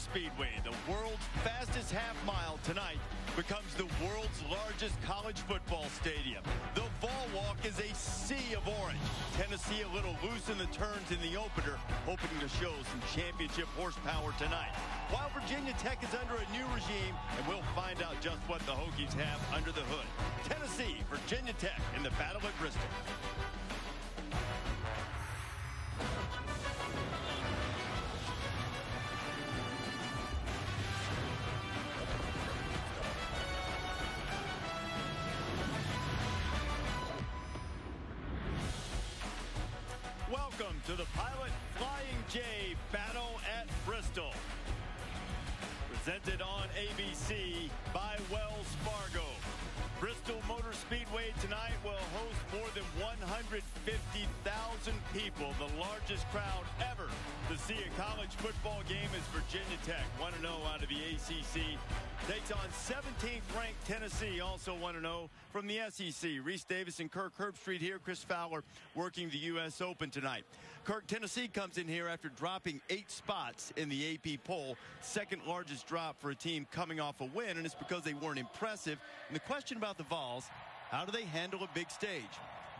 Speedway. The world's fastest half mile tonight becomes the world's largest college football stadium. The Vol Walk is a sea of orange. Tennessee a little loose in the turns in the opener, hoping to show some championship horsepower tonight. While Virginia Tech is under a new regime, and we'll find out just what the Hokies have under the hood. Tennessee, Virginia Tech in the battle at Bristol. The SEC. Rece Davis and Kirk Herbstreit here. Chris Fowler working the U.S. Open tonight. Kirk, Tennessee comes in here after dropping eight spots in the AP poll, second largest drop for a team coming off a win, and it's because they weren't impressive. And the question about the Vols, how do they handle a big stage?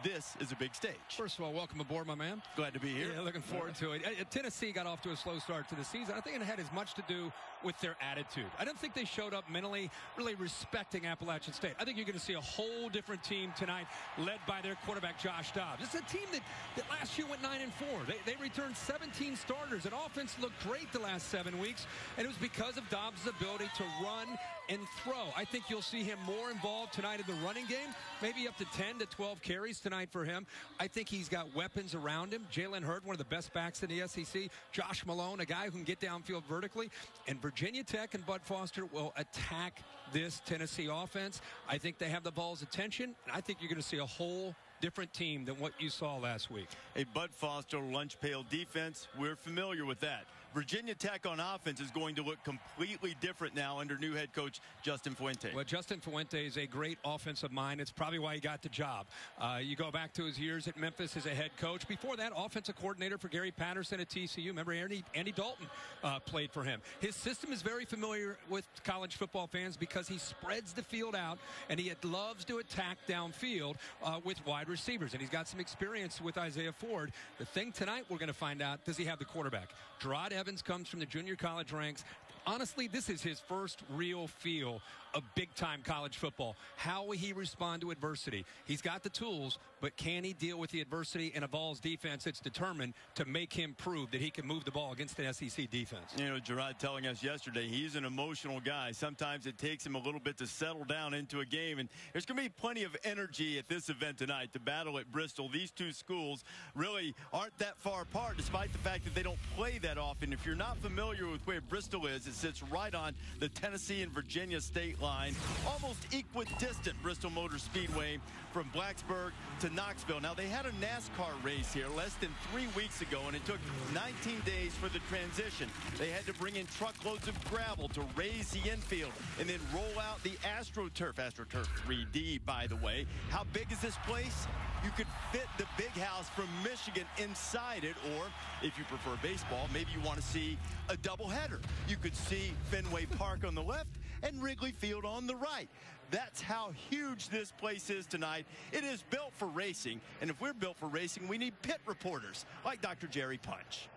this is a big stage. First of all, welcome aboard, my man. Glad to be here. Yeah, looking forward to it. Uh, Tennessee got off to a slow start to the season. I think it had as much to do with their attitude. I don't think they showed up mentally really respecting Appalachian State. I think you're going to see a whole different team tonight led by their quarterback, Josh Dobbs. It's a team that, that last year went 9 and 4. They, they returned 17 starters. And offense looked great the last seven weeks, and it was because of Dobbs' ability to run and throw. I think you'll see him more involved tonight in the running game, maybe up to 10 to 12 carries tonight for him. I think he's got weapons around him. Jalen Hurd, one of the best backs in the SEC. Josh Malone, a guy who can get downfield vertically. And Tech and Bud Foster will attack this Tennessee offense. I think they have the Vols' attention. And I think you're going to see a whole different team than what you saw last week. A Bud Foster lunch pail defense, we're familiar with that. Virginia Tech on offense is going to look completely different now under new head coach Justin Fuente. Well, Justin Fuente is a great offensive mind. It's probably why he got the job. Uh, you go back to his years at Memphis as a head coach. Before that, offensive coordinator for Gary Patterson at TCU. Remember, Andy, Andy Dalton uh, played for him. His system is very familiar with college football fans because he spreads the field out and he loves to attack downfield uh, with wide receivers. And he's got some experience with Isaiah Ford. The thing tonight we're going to find out does he have the quarterback? Jerod Evans comes from the junior college ranks. Honestly, this is his first real feel of big time college football. How will he respond to adversity? He's got the tools, but can he deal with the adversity in a Vols defense that's determined to make him prove that he can move the ball against the SEC defense? You know, Jerod telling us yesterday he's an emotional guy. Sometimes it takes him a little bit to settle down into a game, and there's going to be plenty of energy at this event tonight to battle at Bristol. These two schools really aren't that far apart, despite the fact that they don't play that often. If you're not familiar with where Bristol is, it sits right on the Tennessee and Virginia state line, almost equidistant Bristol Motor Speedway from Blacksburg to Knoxville. Now, they had a NASCAR race here less than three weeks ago, and it took 19 days for the transition. They had to bring in truckloads of gravel to raise the infield and then roll out the AstroTurf. AstroTurf 3D, by the way. How big is this place? You could fit the big house from Michigan inside it, or if you prefer baseball, maybe you want to see a doubleheader. You could see Fenway Park on the left and Wrigley Field on the right. That's how huge this place is tonight. It is built for racing, and if we're built for racing, we need pit reporters like Dr. Jerry Punch.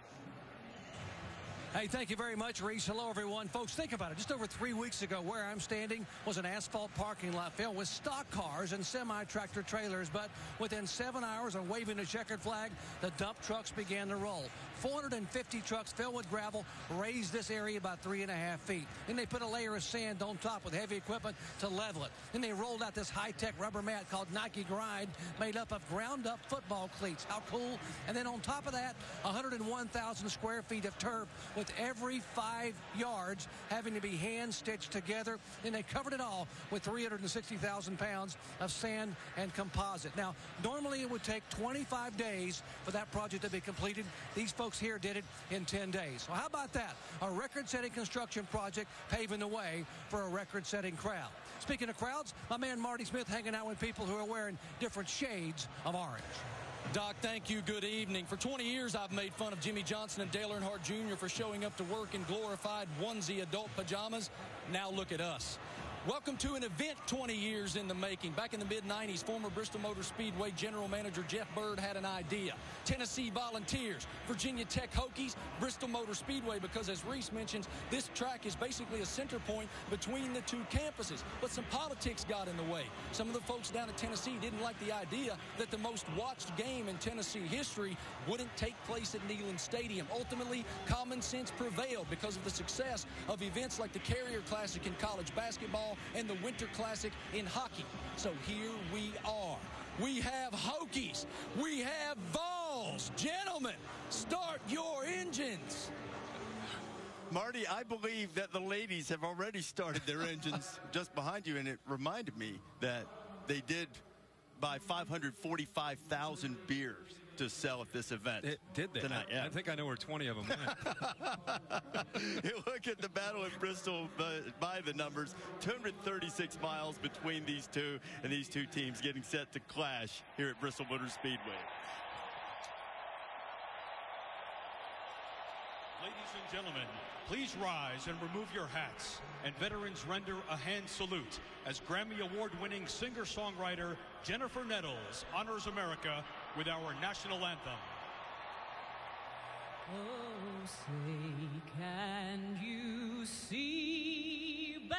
Hey, thank you very much, Rece. Hello, everyone. Folks, think about it. Just over three weeks ago, where I'm standing was an asphalt parking lot filled with stock cars and semi-tractor trailers. But within seven hours of waving the checkered flag, the dump trucks began to roll. 450 trucks filled with gravel raised this area about three and a half feet. Then they put a layer of sand on top with heavy equipment to level it. Then they rolled out this high-tech rubber mat called Nike Grind, made up of ground-up football cleats. How cool! And then on top of that, 101,000 square feet of turf with every five yards having to be hand stitched together. And they covered it all with 360,000 pounds of sand and composite. Now, normally it would take 25 days for that project to be completed. These folks here did it in 10 days. So how about that? A record-setting construction project paving the way for a record-setting crowd. Speaking of crowds, my man Marty Smith hanging out with people who are wearing different shades of orange. Doc, thank you. Good evening. For 20 years, I've made fun of Jimmie Johnson and Dale Earnhardt Jr. for showing up to work in glorified onesie adult pajamas. Now look at us. Welcome to an event 20 years in the making. Back in the mid 90s, former Bristol Motor Speedway general manager Jeff Byrd had an idea. Tennessee Volunteers, Virginia Tech Hokies, Bristol Motor Speedway, because as Rece mentions, this track is basically a center point between the two campuses. But some politics got in the way. Some of the folks down at Tennessee didn't like the idea that the most watched game in Tennessee history wouldn't take place at Neyland Stadium. Ultimately, common sense prevailed because of the success of events like the Carrier Classic in college basketball and the Winter Classic in hockey. So here we are. We have Hokies. We have Vols. Gentlemen, start your engines. Marty, I believe that the ladies have already started their engines just behind you, and it reminded me that they did buy 545,000 beers to sell at this event. It, did they? Tonight, I, yeah. I think I know where 20 of them went. you look at the battle at Bristol by, by the numbers 236 miles between these two, and these two teams getting set to clash here at Bristol Motor Speedway. Ladies and gentlemen, please rise and remove your hats. And veterans render a hand salute as Grammy Award winning singer songwriter Jennifer Nettles honors America with our national anthem. Oh, say, can you see by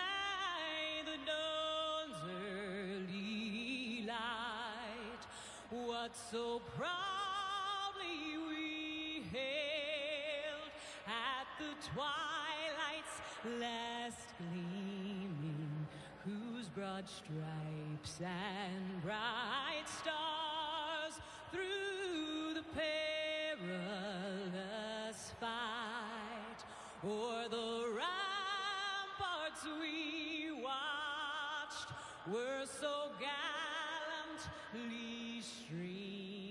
the dawn's early light what so proudly we hailed at the twilight's last gleaming, whose broad stripes and bright stars through the perilous fight o'er the ramparts we watched were so gallantly streaming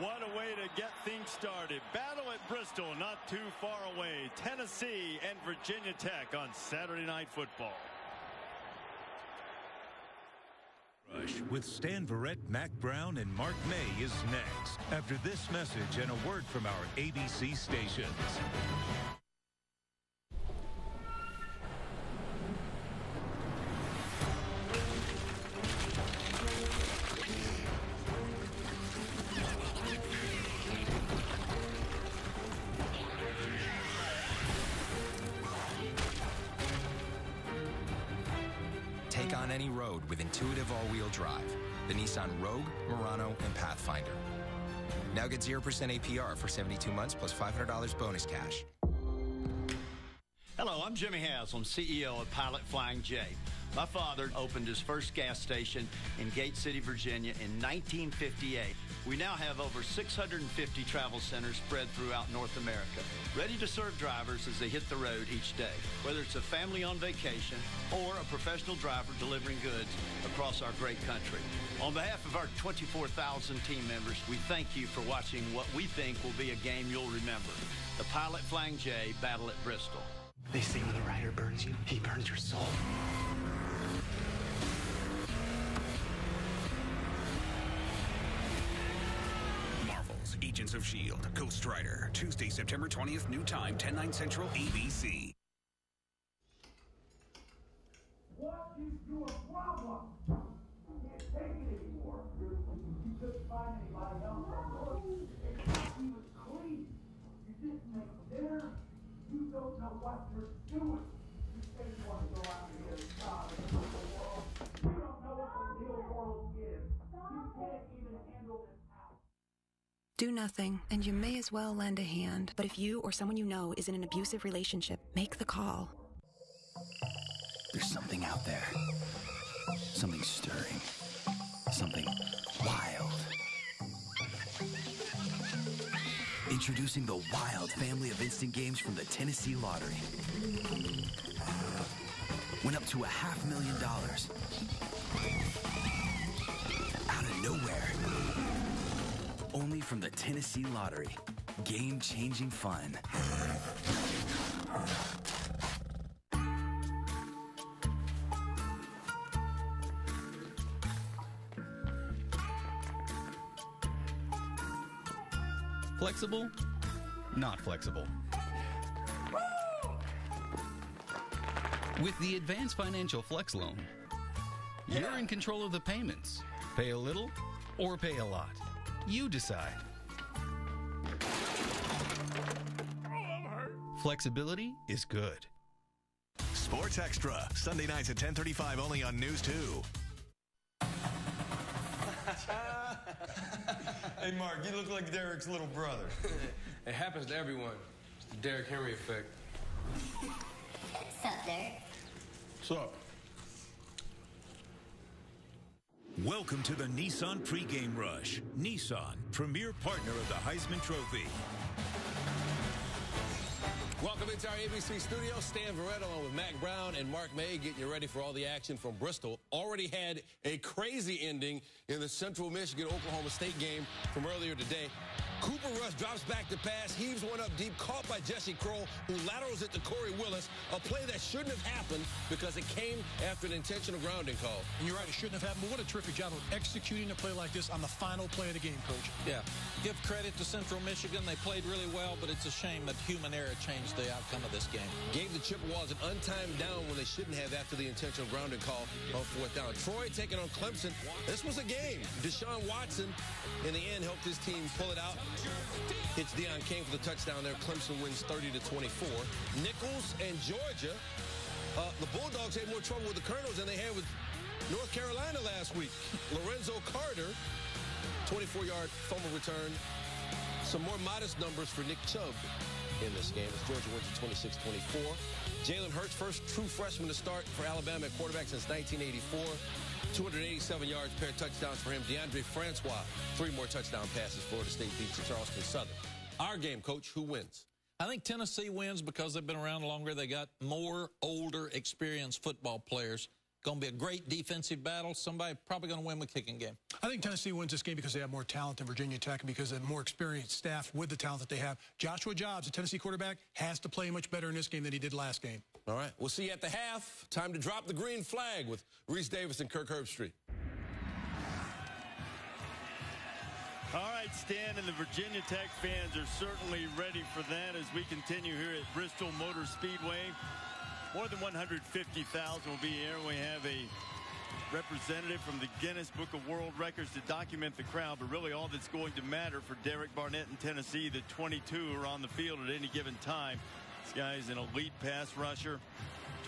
What a way to get things started. Battle at Bristol, not too far away. Tennessee and Virginia Tech on Saturday Night Football. Rush with Stan Verrett, Mack Brown, and Mark May is next. After this message and a word from our ABC stations. APR for 72 months plus $500 bonus cash. Hello, I'm Jimmy Haslam, CEO of Pilot Flying J. My father opened his first gas station in Gate City, Virginia in 1958. We now have over 650 travel centers spread throughout North America, ready to serve drivers as they hit the road each day, whether it's a family on vacation or a professional driver delivering goods across our great country. On behalf of our 24,000 team members, we thank you for watching what we think will be a game you'll remember. The Pilot Flying J Battle at Bristol. They say when the rider burns you, he burns your soul. Marvel's Agents of S.H.I.E.L.D. Ghost Rider. Tuesday, September 20th, new time, 10, 9 central, ABC. What is your problem? You can't take it anymore. You couldn't find anybody else. He was clean. You just build this house. Nothing, and you may as well lend a hand. But if you or someone you know is in an abusive relationship, make the call. There's something out there. Something stirring. Something wild. Introducing the wild family of instant games from the Tennessee Lottery. Win up to a half million dollars. Out of nowhere. From the Tennessee Lottery. Game changing fun. Flexible? Not flexible. With the Advanced Financial Flex Loan, you're in control of the payments. Pay a little or pay a lot. You decide. Flexibility is good. Sports Extra, Sunday nights at 1035 only on News 2. hey, Mark, you look like Derrick's little brother. it happens to everyone. It's the Derrick Henry effect. What's up, Derrick? What's up? Welcome to the Nissan pregame rush. Nissan, premier partner of the Heisman Trophy. Welcome into our ABC studio. Stan Verrett along with Mack Brown and Mark May getting you ready for all the action from Bristol. Already had a crazy ending in the Central Michigan Oklahoma State game from earlier today. Cooper Rush drops back to pass, heaves one up deep, caught by Jesse Kroll, who laterals it to Corey Willis. A play that shouldn't have happened because it came after an intentional grounding call. And you're right, it shouldn't have happened. But what a terrific job of executing a play like this on the final play of the game, Coach. Yeah. Give credit to Central Michigan. They played really well, but it's a shame that human error changed the outcome of this game. Gave the Chippewas an untimed down when they shouldn't have after the intentional grounding call on fourth down. Troy taking on Clemson. This was a game. Deshaun Watson, in the end, helped his team pull it out. Hits Deon Cain for the touchdown there. Clemson wins 30 to 24. Nicholls and Georgia. Uh, the Bulldogs had more trouble with the Colonels than they had with North Carolina last week. Lorenzo Carter, 24-yard fumble return. Some more modest numbers for Nick Chubb in this game as Georgia wins at 26-24. Jalen Hurts, first true freshman to start for Alabama at quarterback since 1984. 287 yards, pair of touchdowns for him. Deondre Francois, three more touchdown passes. Florida State beats Charleston Southern. Our game, Coach, who wins? I think Tennessee wins because they've been around longer. They got more older, experienced football players. Going to be a great defensive battle. Somebody probably going to win the kicking game. I think Tennessee wins this game because they have more talent than Virginia Tech and because they have more experienced staff with the talent that they have. Joshua Dobbs, a Tennessee quarterback, has to play much better in this game than he did last game. All right. We'll see you at the half. Time to drop the green flag with Rece Davis and Kirk Herbstreit. All right, Stan, and the Virginia Tech fans are certainly ready for that as we continue here at Bristol Motor Speedway. More than 150,000 will be here. We have a representative from the Guinness Book of World Records to document the crowd, but really all that's going to matter for Derek Barnett in Tennessee, the 22 are on the field at any given time. This guy is an elite pass rusher,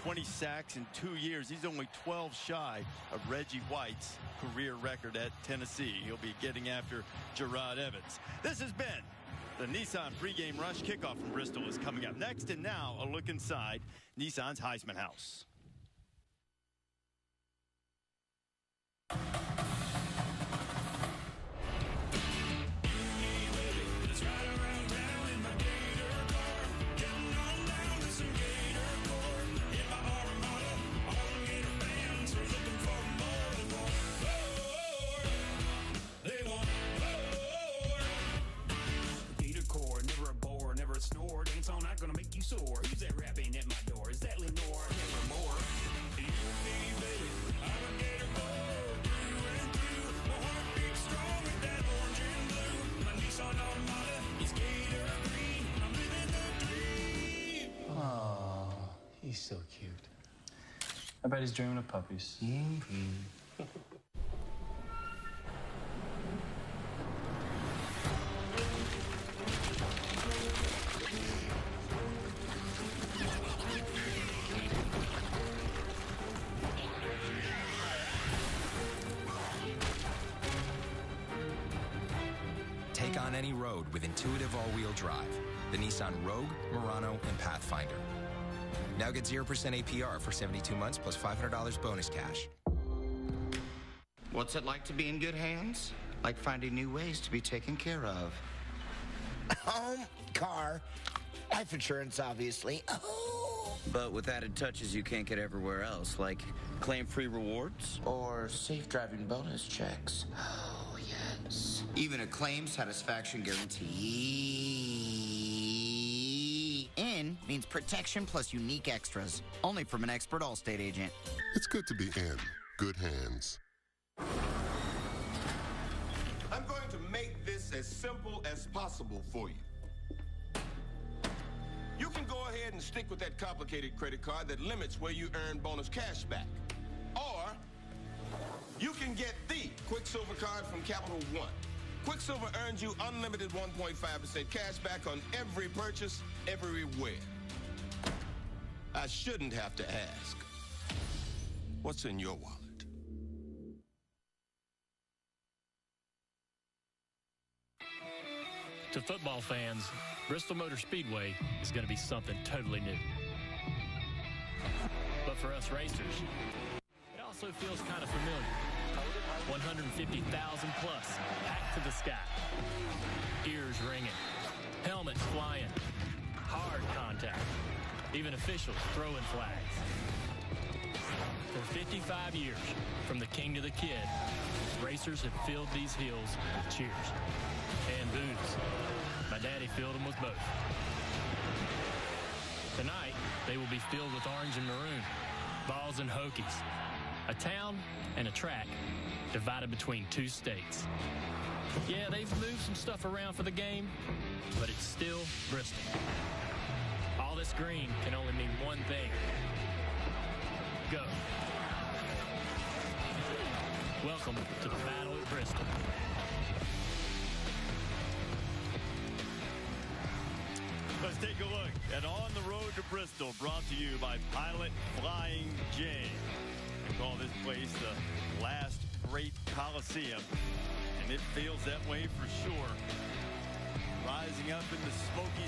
20 sacks in two years. He's only 12 shy of Reggie White's career record at Tennessee. He'll be getting after Jerod Evans. This has been the Nissan pregame rush kickoff from Bristol is coming up next. And now a look inside Nissan's Heisman House. I bet he's dreaming of puppies. Mm-hmm. on Now get 0% APR for 72 months plus $500 bonus cash. What's it like to be in good hands? Like finding new ways to be taken care of. Home, car, life insurance, obviously. But with added touches you can't get everywhere else, like claim free rewards or safe driving bonus checks. Oh, yes. Even a claim satisfaction guarantee. In means protection plus unique extras. Only from an expert Allstate agent. It's good to be in good hands. I'm going to make this as simple as possible for you. You can go ahead and stick with that complicated credit card that limits where you earn bonus cash back. Or you can get the Quicksilver card from Capital One. Quicksilver earns you unlimited 1.5% cash back on every purchase, everywhere. I shouldn't have to ask. What's in your wallet? To football fans, Bristol Motor Speedway is going to be something totally new. But for us racers, it also feels kind of familiar. 150,000 plus, packed to the sky. Ears ringing, helmets flying, hard contact, even officials throwing flags. For 55 years, from the king to the kid, racers have filled these hills with cheers and boos. My daddy filled them with both. Tonight, they will be filled with orange and maroon, Vols and Hokies, a town and a track divided between two states. Yeah, they've moved some stuff around for the game, but it's still Bristol. This green can only mean one thing. Go. Welcome to the battle at Bristol. Let's take a look at On the Road to Bristol, brought to you by Pilot Flying J. We call this place the last great Coliseum, and it feels that way for sure. Rising up in the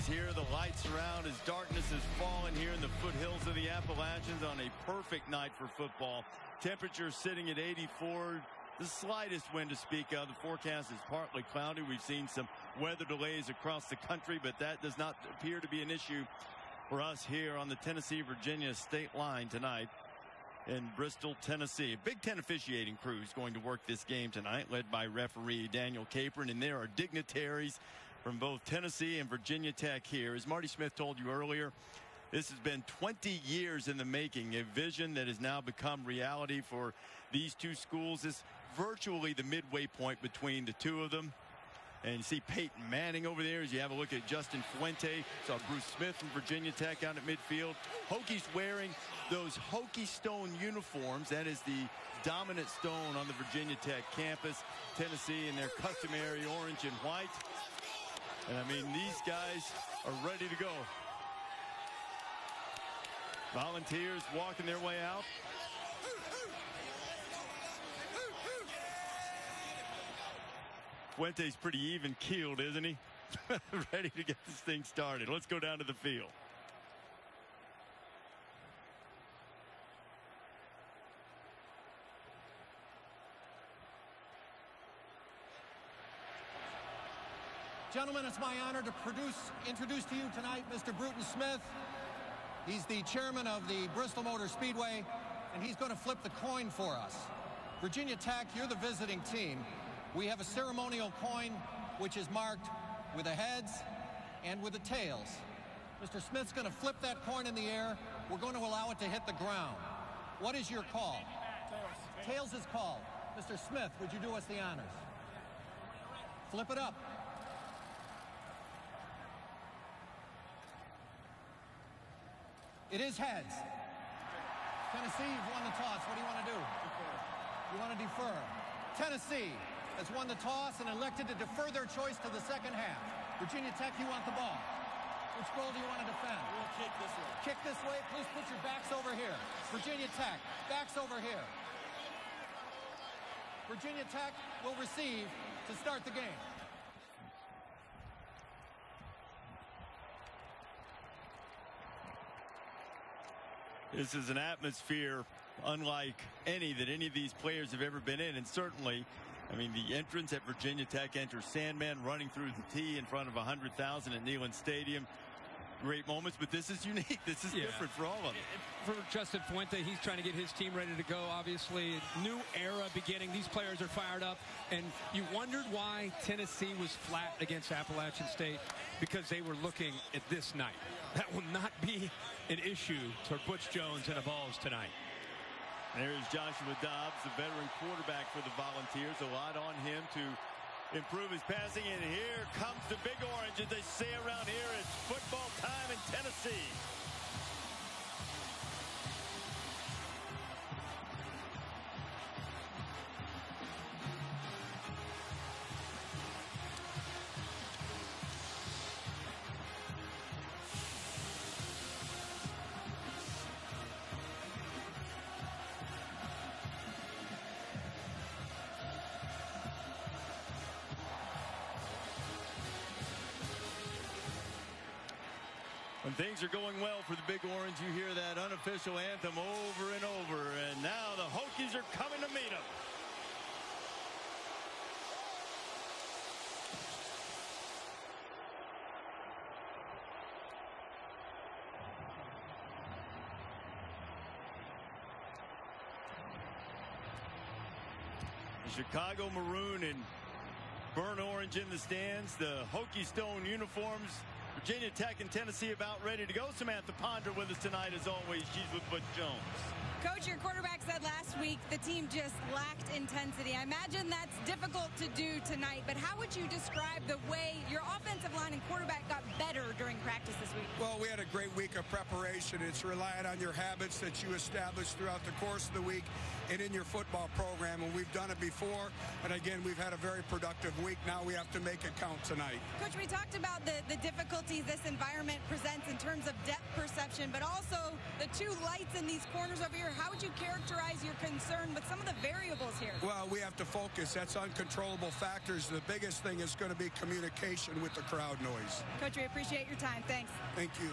Smokies here, the lights around as darkness has fallen here in the foothills of the Appalachians on a perfect night for football. Temperature sitting at 84, the slightest wind to speak of. The forecast is partly cloudy. We've seen some weather delays across the country, but that does not appear to be an issue for us here on the Tennessee-Virginia state line tonight in Bristol, Tennessee. Big Ten officiating crew is going to work this game tonight, led by referee Daniel Capron, and there are dignitaries from both Tennessee and Virginia Tech here. As Marty Smith told you earlier, this has been 20 years in the making, a vision that has now become reality for these two schools. It's virtually the midway point between the two of them. And you see Peyton Manning over there as you have a look at Justin Fuente. Saw Bruce Smith from Virginia Tech out at midfield. Hokies wearing those Hokie Stone uniforms. That is the dominant stone on the Virginia Tech campus. Tennessee in their customary orange and white. And I mean, these guys are ready to go. Volunteers walking their way out. Fuente's pretty even keeled, isn't he? Ready to get this thing started. Let's go down to the field. Gentlemen, it's my honor to produce, introduce to you tonight Mr. Bruton Smith. He's the chairman of the Bristol Motor Speedway, and he's going to flip the coin for us. Virginia Tech, you're the visiting team. We have a ceremonial coin which is marked with the heads and with the tails. Mr. Smith's going to flip that coin in the air. We're going to allow it to hit the ground. What is your call? Tails. Tails is called. Mr. Smith, would you do us the honors? Flip it up. It is heads. Tennessee, you've won the toss. What do you want to do? You want to defer. Tennessee has won the toss and elected to defer their choice to the second half. Virginia Tech, you want the ball. Which goal do you want to defend? We'll kick this way. Kick this way. Please put your backs over here. Virginia Tech, backs over here. Virginia Tech will receive to start the game. This is an atmosphere unlike any that any of these players have ever been in. And certainly, I mean, the entrance at Virginia Tech enters Sandman running through the tee in front of 100,000 at Neyland Stadium. Great moments, but this is unique. This is Yeah. different for all of them. For Justin Fuente, he's trying to get his team ready to go. Obviously, new era beginning. These players are fired up. And you wondered why Tennessee was flat against Appalachian State because they were looking at this night. That will not be an issue for Butch Jones and the Vols tonight. There's Joshua Dobbs, the veteran quarterback for the Volunteers. A lot on him to improve his passing. And here comes the Big Orange. As they say around here, it's football time in Tennessee. When things are going well for the Big Orange, you hear that unofficial anthem over and over. And now the Hokies are coming to meet them. The Chicago Maroon and burnt orange in the stands. The Hokie Stone uniforms. Virginia Tech and Tennessee about ready to go. Samantha Ponder with us tonight as always. She's with Butch Jones. Coach, your quarterback said last week the team just lacked intensity. I imagine that's difficult to do tonight, but how would you describe the way your offensive line and quarterback got better during practice this week? Well, we had a great week of preparation. It's relying on your habits that you establish throughout the course of the week and in your football program. And we've done it before. And again, we've had a very productive week. Now we have to make it count tonight. Coach, we talked about the, the difficulties this environment presents in terms of depth perception, but also the two lights in these corners over here. How would you characterize your concern with some of the variables here? Well, we have to focus. That's uncontrollable factors. The biggest thing is going to be communication with the crowd noise. Coach, we appreciate your time. Thanks. Thank you.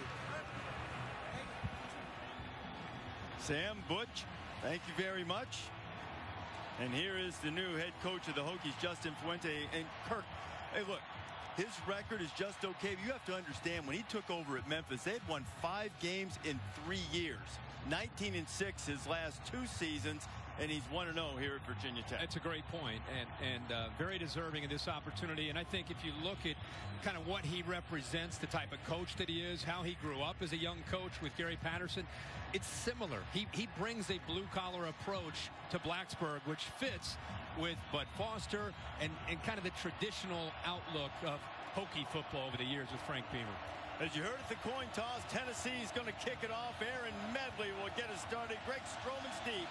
Sam Butch, thank you very much. And here is the new head coach of the Hokies, Justin Fuente. And Kirk, hey, look, his record is just okay. But you have to understand, when he took over at Memphis, they had won five games in three years. 19 and 6 his last two seasons, and he's 1 0 here at Virginia Tech. That's a great point and, and uh, very deserving of this opportunity. And I think if you look at kind of what he represents, the type of coach that he is, how he grew up as a young coach with Gary Patterson, it's similar. He, he brings a blue collar approach to Blacksburg, which fits with Bud Foster and, and kind of the traditional outlook of Hokie football over the years with Frank Beamer. As you heard at the coin toss, Tennessee is going to kick it off. Aaron Medley will get it started. Greg Stroman's deep.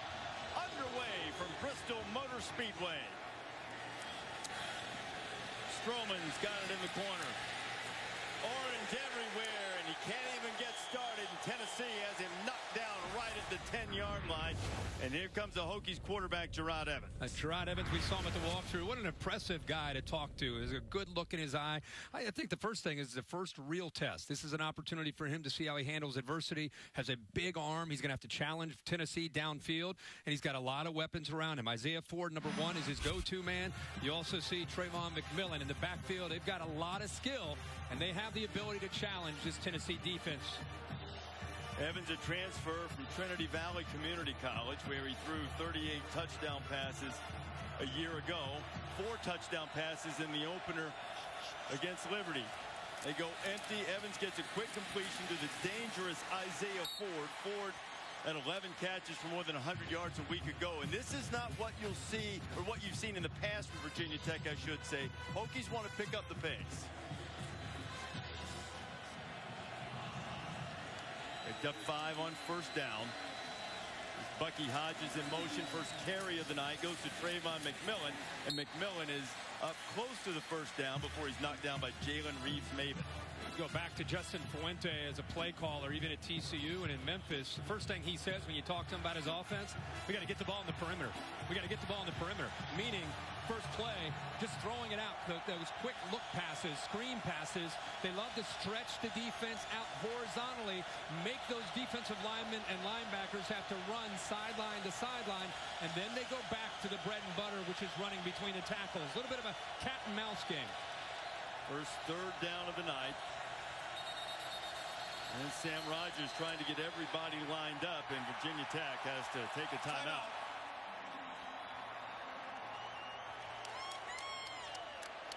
Underway from Bristol Motor Speedway. Stroman's got it in the corner. Orange everywhere, and he can't even get started. And Tennessee has him knocked down right at the 10-yard line. And here comes the Hokies quarterback, Jerod Evans. Uh, Jerod Evans, we saw him at the walkthrough. What an impressive guy to talk to. There's a good look in his eye. I, I think the first thing is the first real test. This is an opportunity for him to see how he handles adversity. Has a big arm. He's going to have to challenge Tennessee downfield, and he's got a lot of weapons around him. Isaiah Ford, number one, is his go-to man. You also see Travon McMillian in the backfield. They've got a lot of skill, and they have the ability to challenge this Tennessee defense. Evans a transfer from Trinity Valley Community College where he threw 38 touchdown passes a year ago. Four touchdown passes in the opener against Liberty. They go empty. Evans gets a quick completion to the dangerous Isaiah Ford. Ford at 11 catches for more than 100 yards a week ago. And this is not what you'll see or what you've seen in the past with Virginia Tech, I should say. Hokies want to pick up the pace. Picked up five on first down. Bucky Hodges in motion. First carry of the night goes to Travon McMillian. And McMillian is up close to the first down before he's knocked down by Jalen Reeves Maven. go back to Justin Fuente as a play caller, even at TCU and in Memphis. The first thing he says when you talk to him about his offense, we got to get the ball in the perimeter. We got to get the ball in the perimeter. Meaning, first play, just throwing it out. Th- Those quick look passes, screen passes. They love to stretch the defense out horizontally, make those defensive linemen and linebackers have to run sideline to sideline, and then they go back to the bread and butter, which is running between the tackles. A little bit of a cat and mouse game. First third down of the night. And Sam Rogers trying to get everybody lined up, and Virginia Tech has to take a timeout.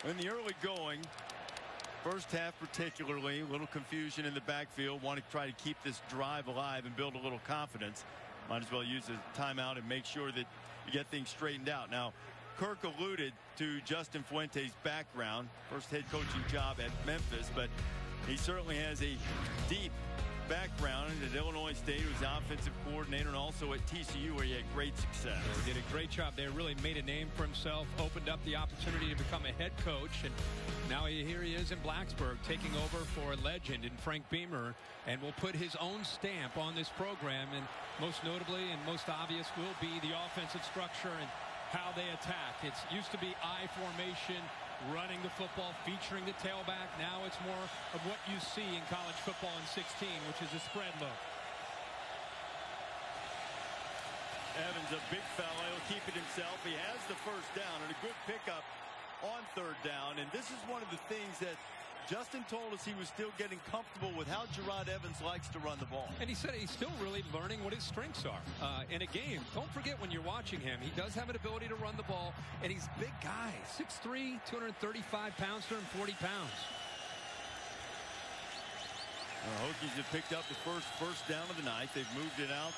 In the early going, first half particularly, a little confusion in the backfield. Want to try to keep this drive alive and build a little confidence. Might as well use a timeout and make sure that you get things straightened out. Now, Kirk alluded to Justin Fuente's background, first head coaching job at Memphis, but he certainly has a deep background at Illinois State. He was offensive coordinator and also at TCU where he had great success. He did a great job there. Really made a name for himself. Opened up the opportunity to become a head coach, and now he, here he is in Blacksburg, taking over for a legend in Frank Beamer, and will put his own stamp on this program. And most notably and most obvious will be the offensive structure and how they attack. It used to be I formation, running the football, featuring the tailback. Now it's more of what you see in college football in 16, which is a spread look. Evans, a big fella. He'll keep it himself. He has the first down and a good pickup on third down. And this is one of the things that Justin told us he was still getting comfortable with how Jerod Evans likes to run the ball. And he said he's still really learning what his strengths are uh, in a game. Don't forget when you're watching him, he does have an ability to run the ball, and he's a big guy 6'3, 235 pounds, 240 pounds. The Hokies have picked up the first first down of the night. They've moved it out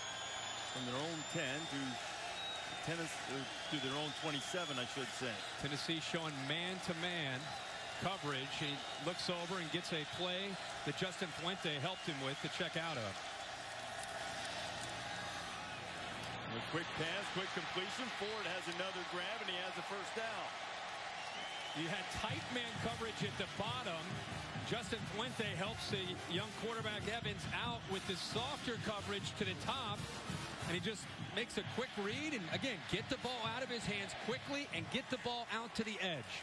from their own 10 to tennis uh, to their own 27, I should say. Tennessee showing man-to-man coverage. He looks over and gets a play that Justin Fuente helped him with to check out of. A quick pass, quick completion. Ford has another grab, and he has a first down. You had tight man coverage at the bottom. Justin Fuente helps the young quarterback Evans out with the softer coverage to the top. And he just makes a quick read and, again, get the ball out of his hands quickly and get the ball out to the edge.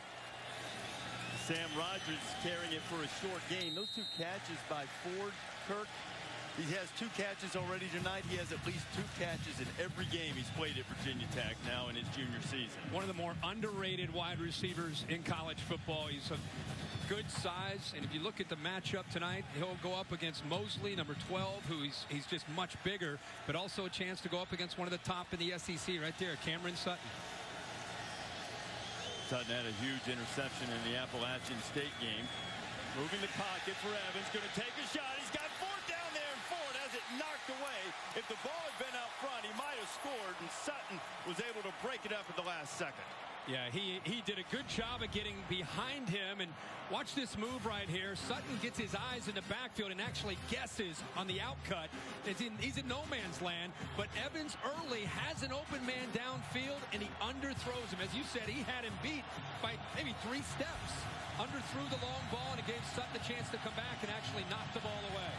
Sam Rogers carrying it for a short game. Those two catches by Ford, Kirk. He has two catches already tonight. He has at least two catches in every game he's played at Virginia Tech now in his junior season. One of the more underrated wide receivers in college football. He's a good size, and if you look at the matchup tonight, he'll go up against Moseley, number 12, who he's, he's just much bigger, but also a chance to go up against one of the top in the SEC right there, Cameron Sutton. Sutton had a huge interception in the Appalachian State game. Moving the pocket for Evans, going to take a shot. He's got Ford down there, and Ford has it knocked away. If the ball had been out front, he might have scored, and Sutton was able to break it up at the last second. Yeah, he, he did a good job of getting behind him. And watch this move right here. Sutton gets his eyes in the backfield and actually guesses on the outcut. It's in, he's in no man's land. But Evans early has an open man downfield, and he underthrows him. As you said, he had him beat by maybe three steps. Underthrew the long ball, and it gave Sutton a chance to come back and actually knock the ball away.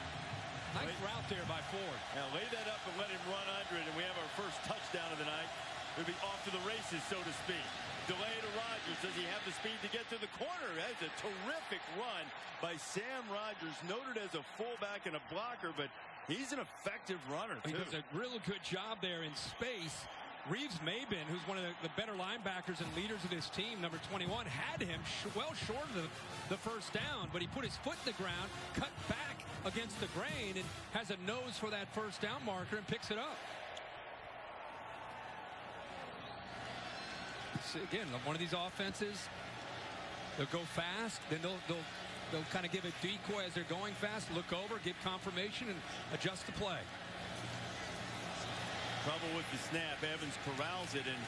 Nice Wait. route there by Ford. Now lay that up and let him run under it, and we have our first touchdown of the night. We'll be off to the races, so to speak. Delay to Rogers. Does he have the speed to get to the corner? That's a terrific run by Sam Rogers, noted as a fullback and a blocker, but he's an effective runner, He does a real good job there in space. Reeves-Maybin, who's one of the, the better linebackers and leaders of this team, number 21, had him sh- well short of the, the first down, but he put his foot in the ground, cut back against the grain, and has a nose for that first down marker and picks it up. So again, one of these offenses, they'll go fast, then they'll they'll they'll kind of give a decoy as they're going fast, look over, give confirmation, and adjust the play. Trouble with the snap. Evans corrals it, and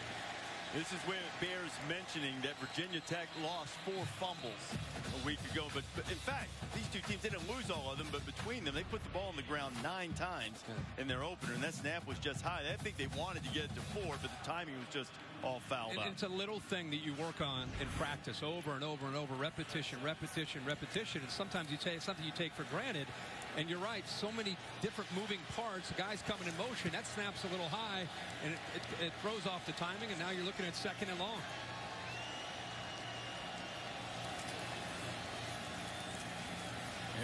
This is where it bears mentioning that Virginia Tech lost four fumbles a week ago. But, but in fact, these two teams didn't lose all of them, but between them, they put the ball on the ground nine times in their opener, and that snap was just high. I think they wanted to get it to four, but the timing was just all fouled up. it's a little thing that you work on in practice over and over and over, repetition, repetition, repetition. And sometimes you take something you take for granted. And you're right, so many different moving parts. Guy's coming in motion. That snaps a little high, and it, it, it throws off the timing. And now you're looking at second and long.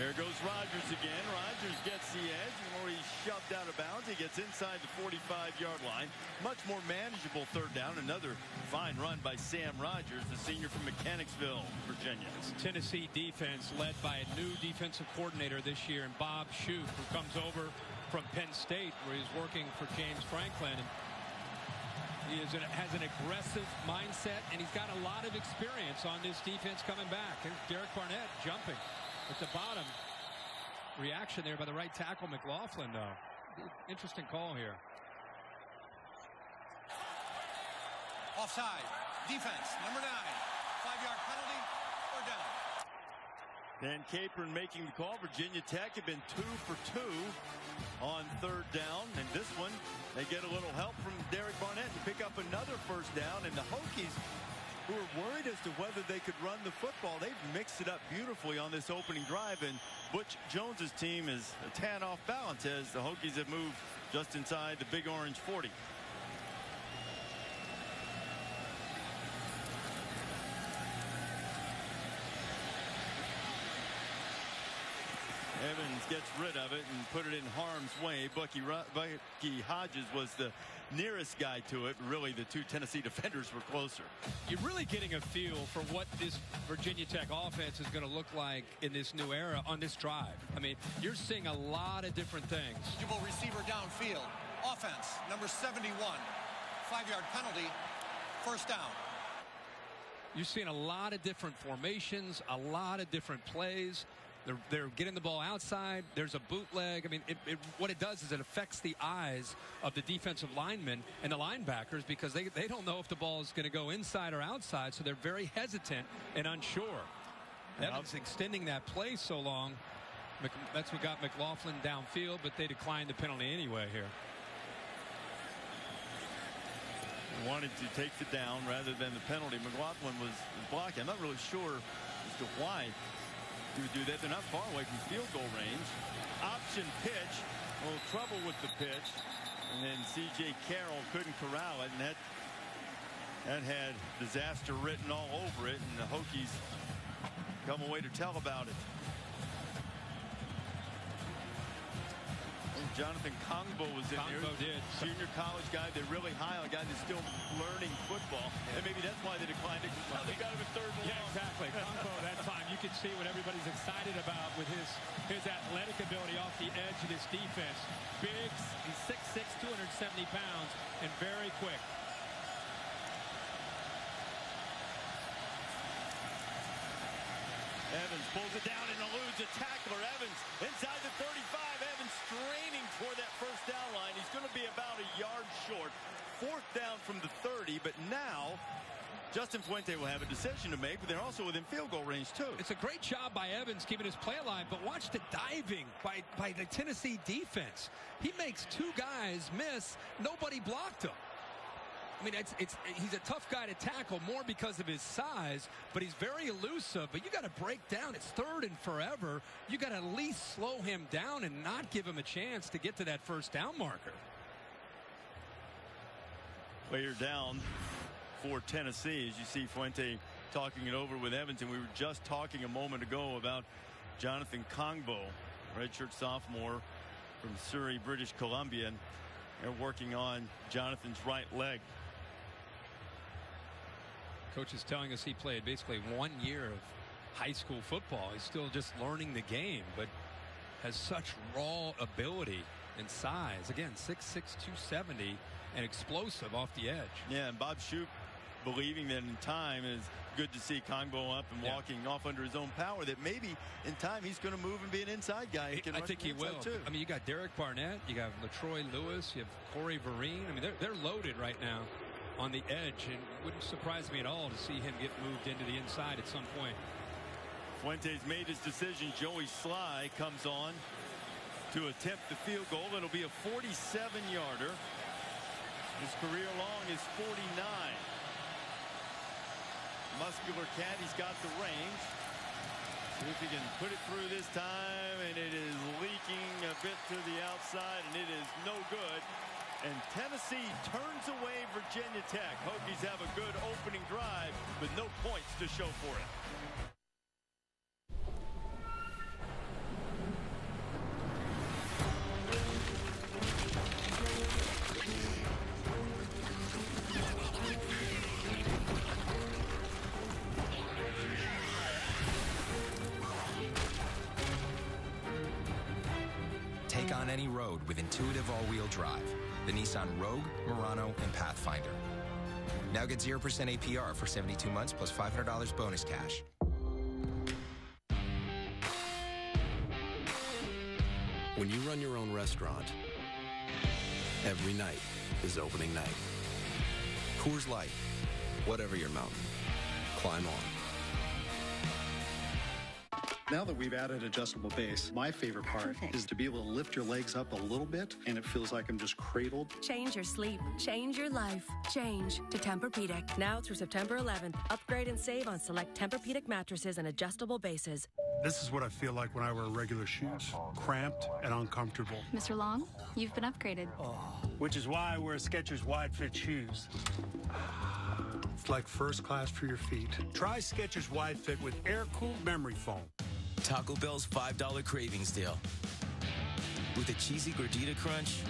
Here goes Rogers again. Rogers gets the edge, and where he's shoved out of bounds, he gets inside the 45-yard line. Much more manageable third down. Another fine run by Sam Rogers, the senior from Mechanicsville, Virginia. It's Tennessee defense led by a new defensive coordinator this year, and Bob Shoop, who comes over from Penn State, where he's working for James Franklin. And he is an, has an aggressive mindset, and he's got a lot of experience on this defense coming back. Here's Derek Barnett jumping at the bottom. Reaction there by the right tackle, McLaughlin, though. Interesting call here. Offside. Defense. Number nine. Five-yard penalty. Or down. Dan Capron making the call. Virginia Tech had been two for two on third down. And this one, they get a little help from Derek Barnett to pick up another first down. And the Hokies, who are worried as to whether they could run the football, they've mixed it up beautifully on this opening drive. And Butch Jones's team is a tad off balance as the Hokies have moved just inside the Big Orange 40. Evans gets rid of it and put it in harm's way. Bucky, Bucky Hodges was the nearest guy to it. Really, the two Tennessee defenders were closer. You're really getting a feel for what this Virginia Tech offense is going to look like in this new era on this drive. I mean, you're seeing a lot of different things. Eligible receiver downfield. Offense. Number 71. Five-yard penalty. First down. You're seeing a lot of different formations, a lot of different plays. They're, they're getting the ball outside. There's a bootleg. I mean, it, it, what it does is it affects the eyes of the defensive linemen and the linebackers because they, they don't know if the ball is going to go inside or outside, so they're very hesitant and unsure. Evans extending that play so long. That's what got McLaughlin downfield, but they declined the penalty anyway here. Wanted to take the down rather than the penalty. McLaughlin was, was blocking. I'm not really sure as to why would do that. They're not far away from field goal range. Option pitch. A little trouble with the pitch. And then C.J. Carroll couldn't corral it. And that, that had disaster written all over it. And the Hokies come away to tell about it. Jonathan Kongbo was in Kongbo there. did. Junior college guy. They're really high on a guy that's still learning football. And maybe that's why they declined it. Now they got him a third and Yeah, long. exactly. Kongbo that time, you can see what everybody's excited about with his his athletic ability off the edge of this defense. Big, he's 6'6", 270 pounds, and very quick. Evans pulls it down and eludes a tackler. Evans inside the 35. Evans straining toward that first down line. He's going to be about a yard short. Fourth down from the 30, but now Justin Fuente will have a decision to make, but they're also within field goal range, too. It's a great job by Evans keeping his play alive, but watch the diving by, by the Tennessee defense. He makes two guys miss. Nobody blocked him. I mean, it's, it's, he's a tough guy to tackle more because of his size, but he's very elusive. But you got to break down. It's third and forever. You got to at least slow him down and not give him a chance to get to that first down marker. Player down for Tennessee as you see Fuente talking it over with Evans. And we were just talking a moment ago about Jonathan Kongbo, redshirt sophomore from Surrey, British Columbia. And they're working on Jonathan's right leg. Coach is telling us he played basically one year of high school football. He's still just learning the game, but has such raw ability and size. Again, 6'6", 270, and explosive off the edge. Yeah, and Bob Shoop believing that in time is good to see Kongbo up and Yeah. walking off under his own power. That maybe in time he's going to move and be an inside guy. I think he will. too. I mean, you got Derek Barnett, you got Latroy Lewis, you have Corey Vereen. I mean, they're they're loaded right now on the edge, and wouldn't surprise me at all to see him get moved into the inside at some point. Fuentes made his decision. Joey Slye comes on to attempt the field goal. It'll be a 47-yarder. His career long is 49. Muscular cat, he's got the range. See if he can put it through this time, and it is leaking a bit to the outside, and it is no good. And Tennessee turns away Virginia Tech. Hokies have a good opening drive, but no points to show for it. Any road with intuitive all-wheel drive. The Nissan Rogue, Murano, and Pathfinder. Now get 0% APR for 72 months plus $500 bonus cash. When you run your own restaurant, every night is opening night. Coors Light, whatever your mountain, climb on. Now that we've added adjustable base, my favorite part is to be able to lift your legs up a little bit and it feels like I'm just cradled. Change your sleep. Change your life. Change to Tempur-Pedic. Now through September 11th, upgrade and save on select Tempur-Pedic mattresses and adjustable bases. This is what I feel like when I wear regular shoes, cramped and uncomfortable. Mr. Long, you've been upgraded. Oh, Which is why I wear Skechers wide fit shoes. It's like first class for your feet. Try Skechers wide fit with air cooled memory foam. Taco Bell's $5 cravings deal. With a cheesy gordita crunch,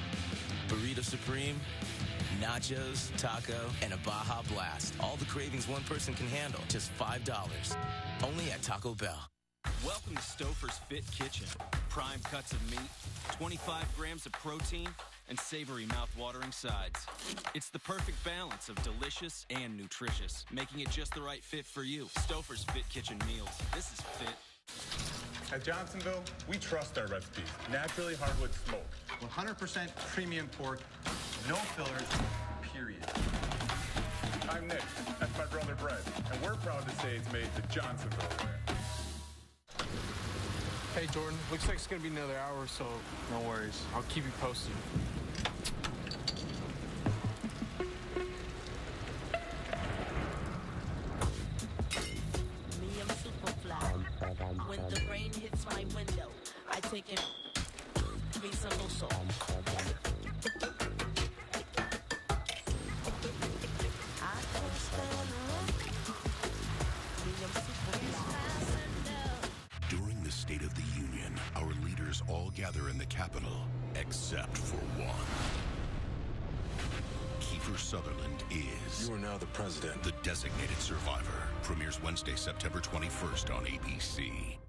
burrito supreme, nachos, taco, and a Baja Blast. All the cravings one person can handle. Just $5. Only at Taco Bell. Welcome to Stouffer's Fit Kitchen. Prime cuts of meat, 25 grams of protein, and savory mouth-watering sides. It's the perfect balance of delicious and nutritious, making it just the right fit for you. Stouffer's Fit Kitchen meals. This is fit. At Johnsonville, we trust our recipes. Naturally hardwood smoke. 100% premium pork, no fillers, period. I'm Nick. That's my brother Brett. And we're proud to say it's made the Johnsonville way. Hey, Jordan. Looks like it's going to be another hour, so no worries. I'll keep you posted. I take it. Me some also. I don't stand around. Me, I'm super fly. During the State of the Union, our leaders all gather in the Capitol, except for one. Kiefer Sutherland is. You are now the president. The designated survivor. Premieres Wednesday, September 21st on ABC.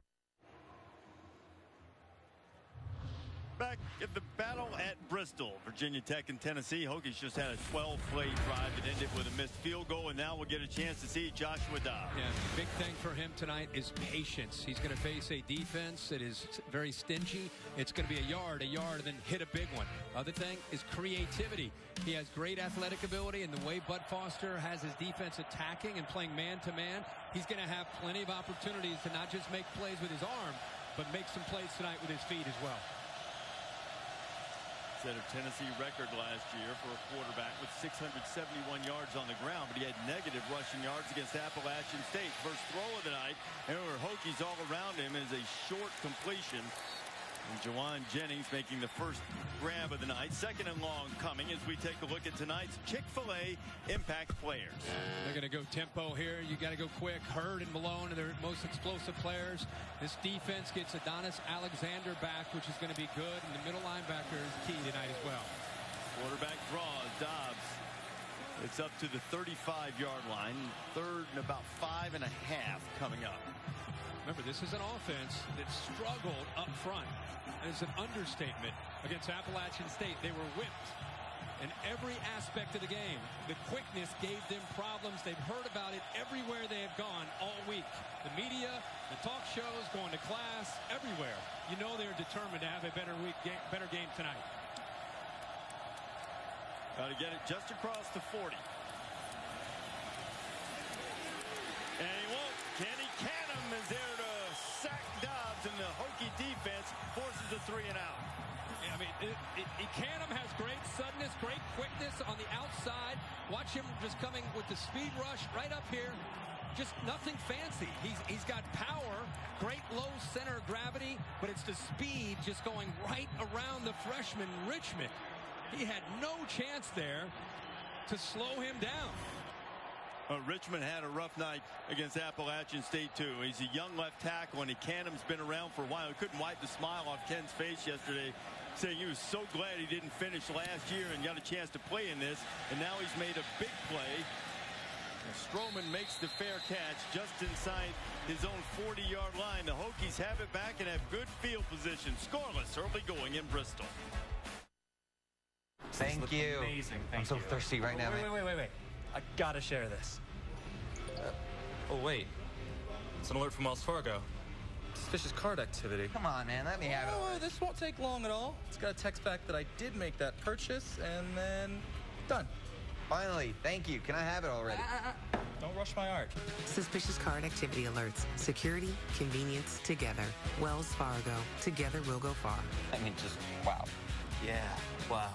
Back at the battle at Bristol, Virginia Tech and Tennessee. Hokies just had a 12-play drive that ended with a missed field goal, and now we'll get a chance to see Joshua Dobbs. Yeah, big thing for him tonight is patience. He's going to face a defense that is very stingy. It's going to be a yard, a yard, and then hit a big one. Other thing is creativity. He has great athletic ability, and the way Bud Foster has his defense attacking and playing man-to-man, he's going to have plenty of opportunities to not just make plays with his arm, but make some plays tonight with his feet as well. Set a Tennessee record last year for a quarterback with 671 yards on the ground, but he had negative rushing yards against Appalachian State. First throw of the night, and there were Hokies all around him is a short completion. And Jauan Jennings making the first grab of the night. Second and long coming as we take a look at tonight's Chick-fil-A impact players. They're going to go tempo here. You got to go quick. Hurd and Malone are their most explosive players. This defense gets Adonis Alexander back, which is going to be good. And the middle linebacker is key tonight as well. Quarterback draws. Dobbs. It's up to the 35-yard line. Third and about five and a half coming up. Remember, this is an offense that struggled up front. And it's an understatement against Appalachian State. They were whipped in every aspect of the game. The quickness gave them problems. They've heard about it everywhere they have gone all week. The media, the talk shows, going to class, everywhere. You know they're determined to have a better week, game, better game tonight. Got to get it just across the 40. And he won't. Ken Ekanem is there to sack Dobbs, and the Hokie defense forces a three and out. Yeah, I mean, it, it, it, Ekanem has great suddenness, great quickness on the outside. Watch him just coming with the speed rush right up here. Just nothing fancy. He's he's got power, great low center of gravity, but it's the speed just going right around the freshman Richmond. He had no chance there to slow him down. Uh, Richmond had a rough night against Appalachian State, too. He's a young left tackle, and he Ekanem's been around for a while. He couldn't wipe the smile off Ken's face yesterday, saying he was so glad he didn't finish last year and got a chance to play in this. And now he's made a big play. And Stroman makes the fair catch just inside his own 40-yard line. The Hokies have it back and have good field position. Scoreless early going in Bristol. Thank you. Amazing. Thank I'm so you. thirsty right now, wait, man. Wait, wait, wait, wait. I gotta share this. Uh, oh, wait. It's an alert from Wells Fargo. Suspicious card activity. Come on, man. Let me have it. Oh, this won't take long at all. It's got a text back that I did make that purchase, and then done. Finally, thank you. Can I have it already? Uh, Don't rush my art. Suspicious card activity alerts. Security, convenience, together. Wells Fargo. Together we'll go far. I mean, just wow. Yeah, wow.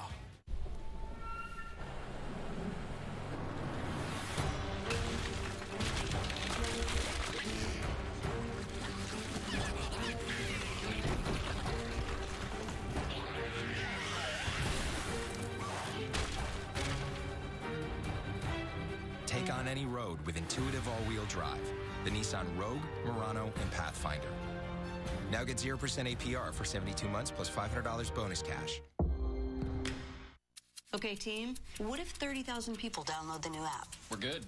On any road with intuitive all-wheel drive. The Nissan Rogue, Murano, and Pathfinder. Now get 0% APR for 72 months plus $500 bonus cash. Okay, team, what if 30,000 people download the new app? We're good.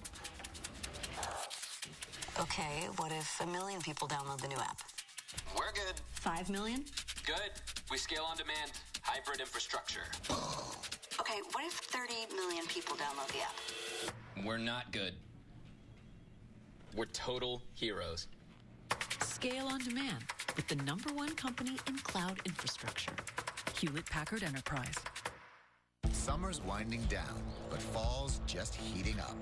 Okay, what if a million people download the new app? We're good. Five million? Good. We scale on demand. Hybrid infrastructure. Okay, what if 30 million people download the app? We're not good. We're total heroes. Scale on demand with the number one company in cloud infrastructure, Hewlett Packard Enterprise. Summer's winding down, but fall's just heating up.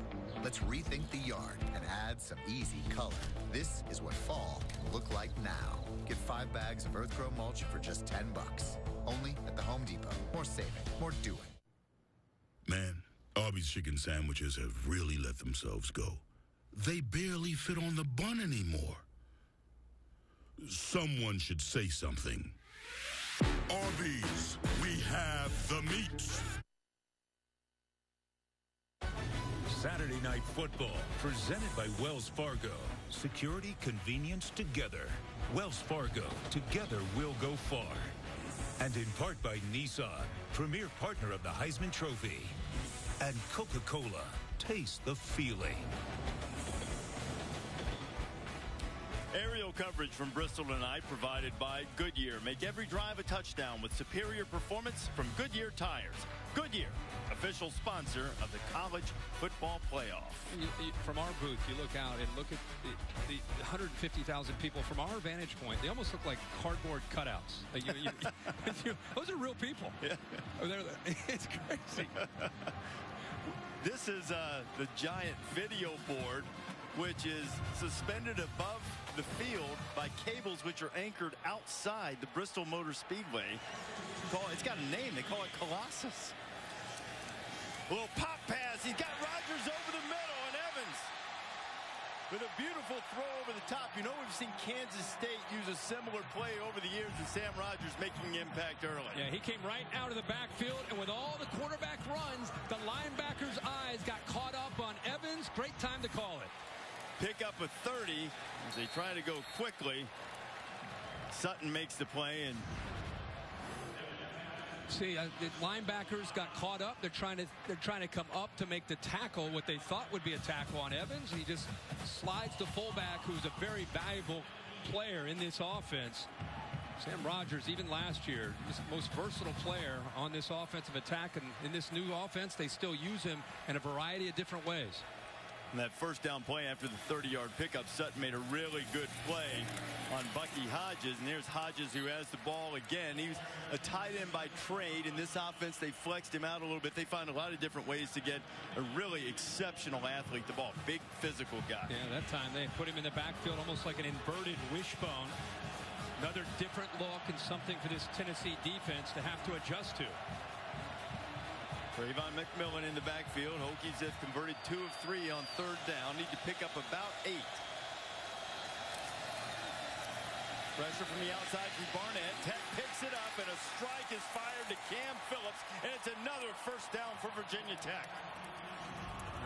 Let's rethink the yard and add some easy color. This is what fall can look like now. Get five bags of Earth Earthgro mulch for just 10 bucks. Only at the Home Depot. More saving, more doing. Man, Arby's chicken sandwiches have really let themselves go. They barely fit on the bun anymore. Someone should say something. Arby's, we have the meat. Saturday Night Football, presented by Wells Fargo. Security, convenience, together. Wells Fargo, together we'll go far. And in part by Nissan, premier partner of the Heisman Trophy. And Coca-Cola, taste the feeling. Aerial coverage from Bristol tonight provided by Goodyear. Make every drive a touchdown with superior performance from Goodyear Tires. Goodyear, official sponsor of the college football playoff. You, you, from our booth, you look out and look at the, the 150,000 people. From our vantage point, they almost look like cardboard cutouts. Like, you, you, those are real people. Yeah. Oh, it's crazy. This is uh, the giant video board which is suspended above the field by cables which are anchored outside the Bristol Motor Speedway. It's got a name. They call it Colossus. Little pop pass. He's got Rogers over the middle and Evans with a beautiful throw over the top. You know we've seen Kansas State use a similar play over the years and Sam Rogers making impact early. Yeah, he came right out of the backfield, and with all the quarterback runs, the linebacker's eyes got caught up on Evans. Great time to call it pick up a 30 as they try to go quickly. Sutton makes the play and See, uh, the linebackers got caught up. They're trying to they're trying to come up to make the tackle, what they thought would be a tackle on Evans. He just slides the fullback, who's a very valuable player in this offense. Sam Rogers, even last year, just the most versatile player on this offensive attack, and in this new offense, they still use him in a variety of different ways. And that first down play after the 30-yard pickup, Sutton made a really good play on Bucky Hodges. And there's Hodges who has the ball again. He's a tight end by trade. In this offense, they flexed him out a little bit. They find a lot of different ways to get a really exceptional athlete the ball. Big physical guy. Yeah, that time they put him in the backfield almost like an inverted wishbone. Another different look and something for this Tennessee defense to have to adjust to. Travon McMillian in the backfield. Hokies have converted two of three on third down. Need to pick up about eight. Pressure from the outside from Barnett. Tech picks it up, and a strike is fired to Cam Phillips, and it's another first down for Virginia Tech.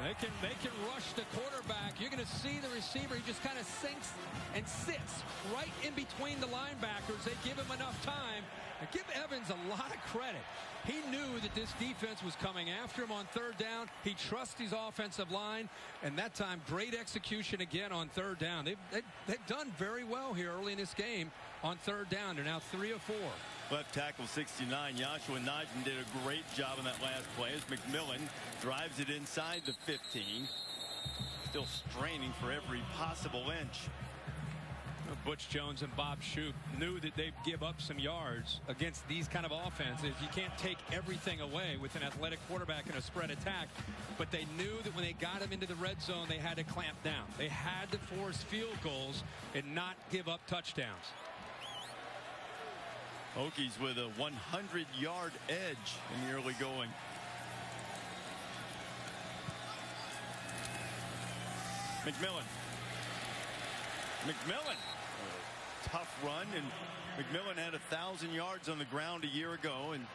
They can they can rush the quarterback. You're going to see the receiver. He just kind of sinks and sits right in between the linebackers. They give him enough time. And give Evans a lot of credit. He knew that this defense was coming after him on third down. He trusts his offensive line. And that time, great execution again on third down. They've, they've, they've done very well here early in this game on third down. They're now three or four. Left tackle 69, Yosuah Nijman did a great job in that last play as McMillian drives it inside the 15. Still straining for every possible inch. Butch Jones and Bob Shoop knew that they'd give up some yards against these kind of offenses. You can't take everything away with an athletic quarterback in a spread attack, but they knew that when they got him into the red zone, they had to clamp down. They had to force field goals and not give up touchdowns. Hokies with a 100-yard edge in the early going. McMillian. McMillian. Tough run, and McMillian had a thousand yards on the ground a year ago, and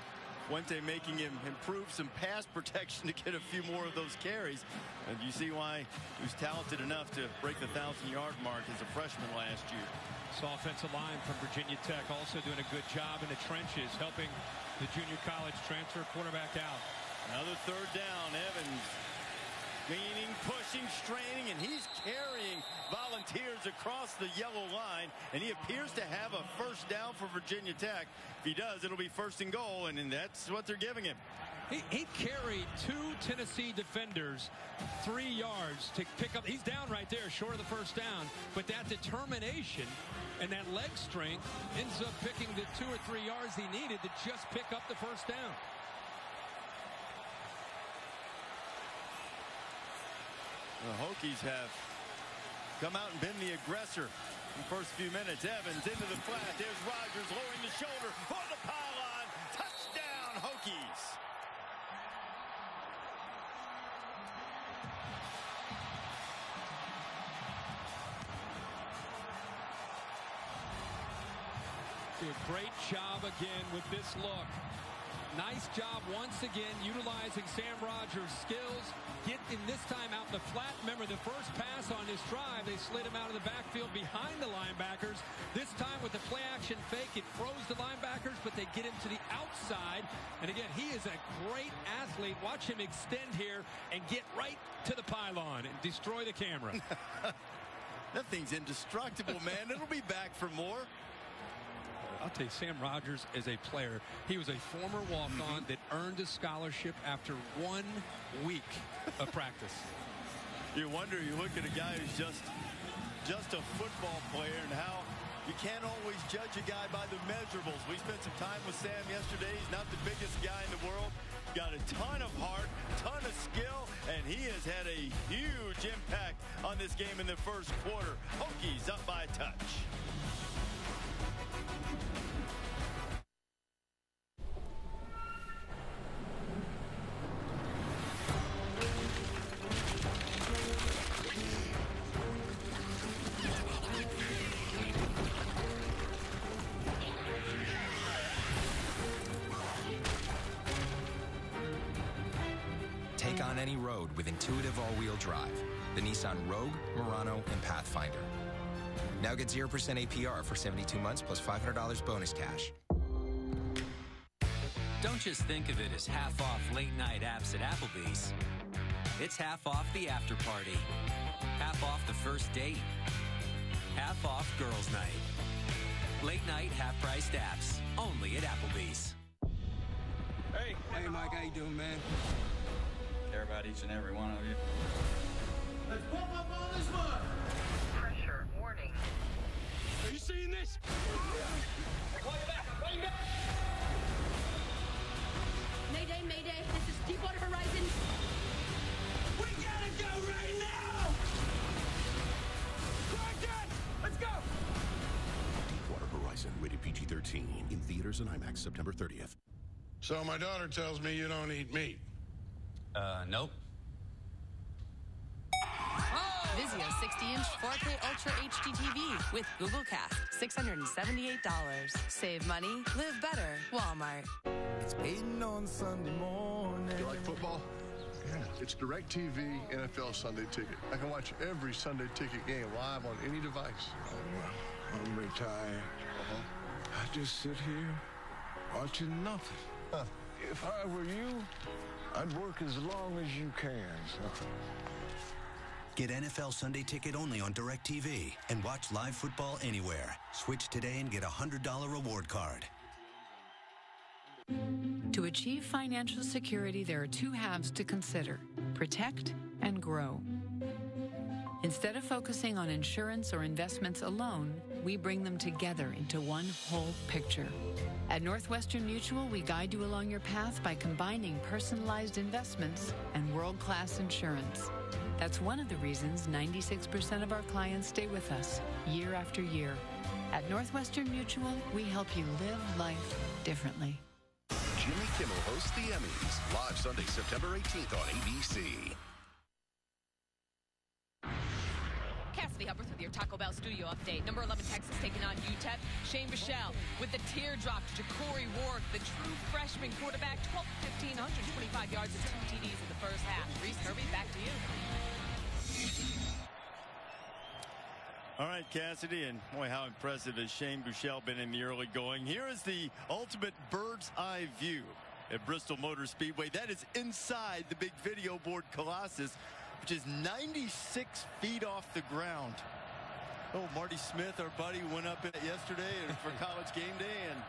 Fuente making him improve some pass protection to get a few more of those carries. And you see why he was talented enough to break the thousand yard mark as a freshman last year. This offensive line from Virginia Tech also doing a good job in the trenches, helping the junior college transfer quarterback out. Another third down. Evans leaning, pushing, straining, and he's carrying volunteers across the yellow line, and he appears to have a first down for Virginia Tech. If he does, it'll be first and goal, and, and that's what they're giving him. He, he, carried two Tennessee defenders three yards to pick up. He's down right there, short of the first down. But that determination and that leg strength ends up picking the two or three yards he needed to just pick up the first down. The Hokies have come out and been the aggressor in the first few minutes. Evans into the flat. There's Rogers lowering the shoulder for the pylon. Touchdown, Hokies. A great job again with this look. Nice job once again utilizing Sam Rogers' skills. Get Getting this time out the flat. Remember the first pass on this drive, they slid him out of the backfield behind the linebackers. This time with the play action fake, it froze the linebackers, but they get him to the outside. And again, he is a great athlete. Watch him extend here and get right to the pylon and destroy the camera. that thing's indestructible, man. It'll be back for more. I'll tell you, Sam Rogers is a player. He was a former walk-on mm-hmm. that earned a scholarship after one week of practice. You wonder, you look at a guy who's just just a football player and how you can't always judge a guy by the measurables. We spent some time with Sam yesterday. He's not the biggest guy in the world. Got a ton of heart, ton of skill, and he has had a huge impact on this game in the first quarter. Hokies up by a touch. All-wheel drive. The Nissan Rogue, Murano, and Pathfinder. Now get 0% APR for 72 months plus $500 bonus cash. Don't just think of it as half off late night apps at Applebee's. It's half off the after party, half off the first date, half off girls' night. Late night half priced apps only at Applebee's. Hey, hey, Mike, how you doing, man? care about each and every one of you. Let's pump up all this mud! Pressure warning. Are you seeing this? Call you back! Call you back! Mayday, Mayday, this is Deepwater Horizon. We gotta go right now! Clarkton! Let's go! Deepwater Horizon, rated PG 13, in theaters and IMAX September 30th. So my daughter tells me you don't eat meat. Uh, nope. Vizio 60-inch 4K Ultra HD TV with Google Cast, $678. Save money, live better. Walmart. It's Peyton on Sunday morning. You like football? Yeah, it's DirecTV NFL Sunday Ticket. I can watch every Sunday Ticket game live on any device. Oh, well, I'm retired. Uh-huh. I just sit here watching nothing. Huh. If I were you, I'd work as long as you can. So. Get NFL Sunday Ticket only on DirecTV and watch live football anywhere. Switch today and get a $100 reward card. To achieve financial security, there are two halves to consider protect and grow. Instead of focusing on insurance or investments alone, we bring them together into one whole picture. At Northwestern Mutual, we guide you along your path by combining personalized investments and world class insurance. That's one of the reasons 96% of our clients stay with us year after year. At Northwestern Mutual, we help you live life differently. Jimmy Kimmel hosts the Emmys, live Sunday, September 18th on ABC. Cassidy Hubbarth with your Taco Bell studio update. Number 11 Texas taking on UTEP. Shane Buechele with the teardrop to Ja'Cory Rourke, the true freshman quarterback. 12 15, 125 yards and two TDs in the first half. Rece Kirby, back to you. All right, Cassidy, and boy, how impressive has Shane Buechele been in the early going. Here is the ultimate bird's eye view at Bristol Motor Speedway. That is inside the big video board Colossus, which is 96 feet off the ground. Oh, Marty Smith, our buddy, went up yesterday for college game day, and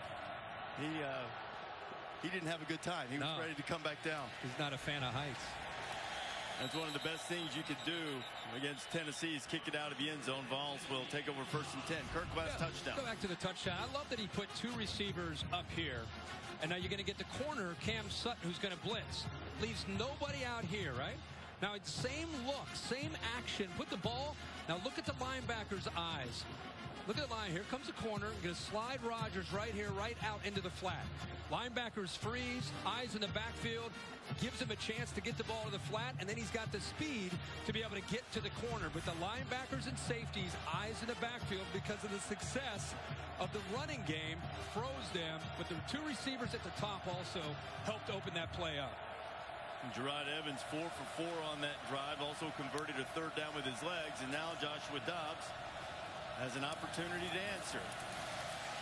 he uh, he didn't have a good time. He was ready to come back down. He's not a fan of heights. That's one of the best things you could do against Tennessee is kick it out of the end zone. Vols will take over first and 10. Kirk West touchdown. Go back to the touchdown. I love that he put two receivers up here. And now you're going to get the corner, Cam Sutton, who's going to blitz. Leaves nobody out here, right? Now, it's same look, same action. Put the ball. Now, look at the linebacker's eyes. Look at the line. Here comes the corner. Going to slide Rogers right here, right out into the flat. Linebackers freeze, eyes in the backfield, gives him a chance to get the ball to the flat, and then he's got the speed to be able to get to the corner. But the linebackers and safeties, eyes in the backfield because of the success of the running game, froze them. But the two receivers at the top also helped open that play up. Jerod Evans, four for four on that drive, also converted a third down with his legs, and now Joshua Dobbs has an opportunity to answer.